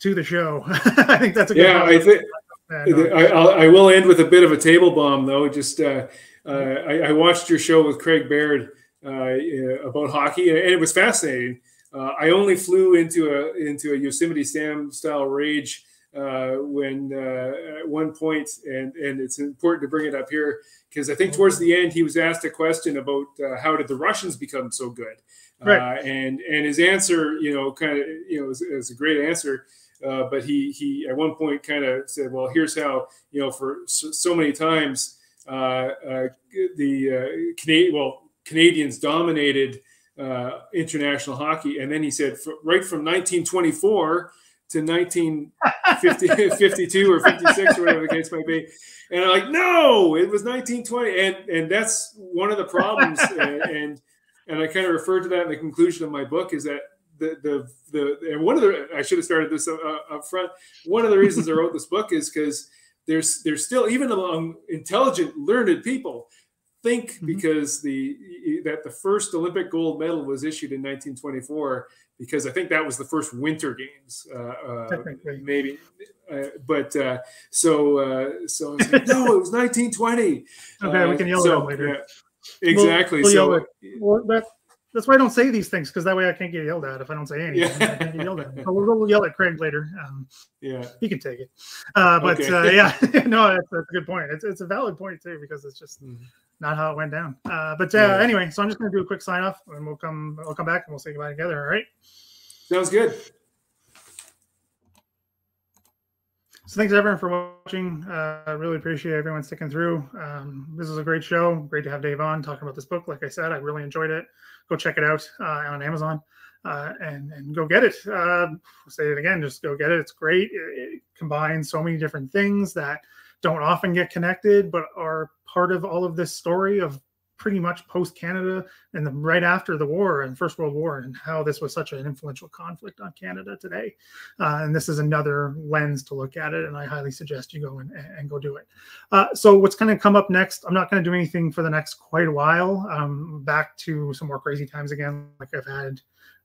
to the show. [laughs] I think that's a good yeah. I think I, I, will end with a bit of a table bomb though. Just uh, uh, I, I, watched your show with Craig Baird uh, about hockey, and it was fascinating. Uh, I only flew into a into a Yosemite Sam style rage uh, when uh, at one point, and and it's important to bring it up here because I think towards the end he was asked a question about uh, how did the Russians become so good, right. Uh, and and his answer, you know, kind of you know, is a great answer. Uh, but he he at one point kind of said, well, here's how you know for so, so many times the Canadian well Canadians dominated uh, international hockey. And then he said, right from 1924 to 1952 [laughs] or 56 or whatever the case might be. And I'm like, no, it was 1920. And, and that's one of the problems. [laughs] and, and, and I kind of referred to that in the conclusion of my book is that the, the, the, and one of the, I should have started this up, up front. One of the reasons I wrote this book is because there's, there's still, even among intelligent, learned people, think mm-hmm. because the that the first Olympic gold medal was issued in 1924 because I think that was the first Winter Games, uh, uh, maybe. Uh, but uh, so uh, so [laughs] like, no, it was 1920. Okay, we can yell so, at later. Yeah, exactly. We'll, we'll so well, that, that's why I don't say these things because that way I can't get yelled at if I don't say anything. Yeah. I can't get yelled at. We'll, we'll, yell at Craig later. Um, yeah, he can take it. Uh, but okay. yeah, [laughs] no, that's, that's, a good point. It's, it's a valid point too because it's just. Mm-hmm not how it went down. Uh, but uh, yeah. anyway, so I'm just going to do a quick sign off, and we'll come we'll come back and we'll say goodbye together. All right. Sounds good. So thanks everyone for watching. Uh, I really appreciate everyone sticking through. Um, this is a great show. Great to have Dave on talking about this book. Like I said, I really enjoyed it. Go check it out uh, on Amazon uh, and and go get it. Uh, say it again. Just go get it. It's great. It, it combines so many different things that don't often get connected, but are part of all of this story of pretty much post Canada and then right after the war and First World War and how this was such an influential conflict on Canada today. Uh, and this is another lens to look at it. And I highly suggest you go and, and go do it. Uh, so what's going to come up next? I'm not going to do anything for the next quite a while. Um, back to some more crazy times again, like I've had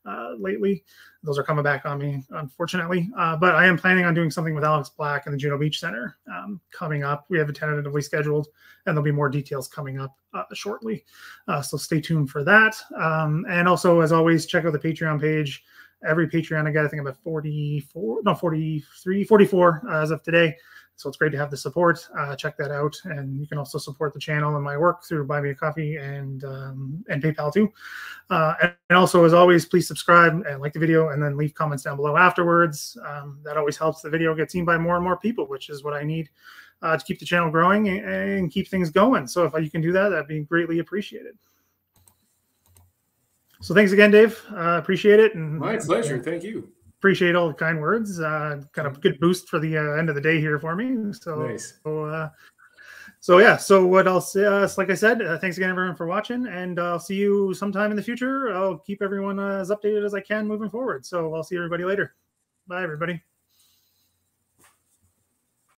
uh, lately. Those are coming back on me, unfortunately. Uh, but I am planning on doing something with Alex Black and the Juno Beach Center um, coming up. We have it tentatively scheduled, and there'll be more details coming up uh, shortly. Uh, so stay tuned for that. Um, and also, as always, check out the Patreon page. Every Patreon I got, I think about 44, no, 43, 44 uh, as of today. So it's great to have the support. Uh, check that out, and you can also support the channel and my work through Buy Me a Coffee and um, and PayPal too. Uh, and also, as always, please subscribe and like the video, and then leave comments down below afterwards. Um, that always helps the video get seen by more and more people, which is what I need uh, to keep the channel growing and, and keep things going. So if you can do that, that'd be greatly appreciated. So thanks again, Dave. Uh, appreciate it. And, My pleasure. Thank you appreciate all the kind words. Uh, kind of good boost for the uh, end of the day here for me. So, nice. so, uh, so yeah. So what else? Uh, like I said, uh, thanks again everyone for watching, and I'll see you sometime in the future. I'll keep everyone uh, as updated as I can moving forward. So I'll see everybody later. Bye, everybody.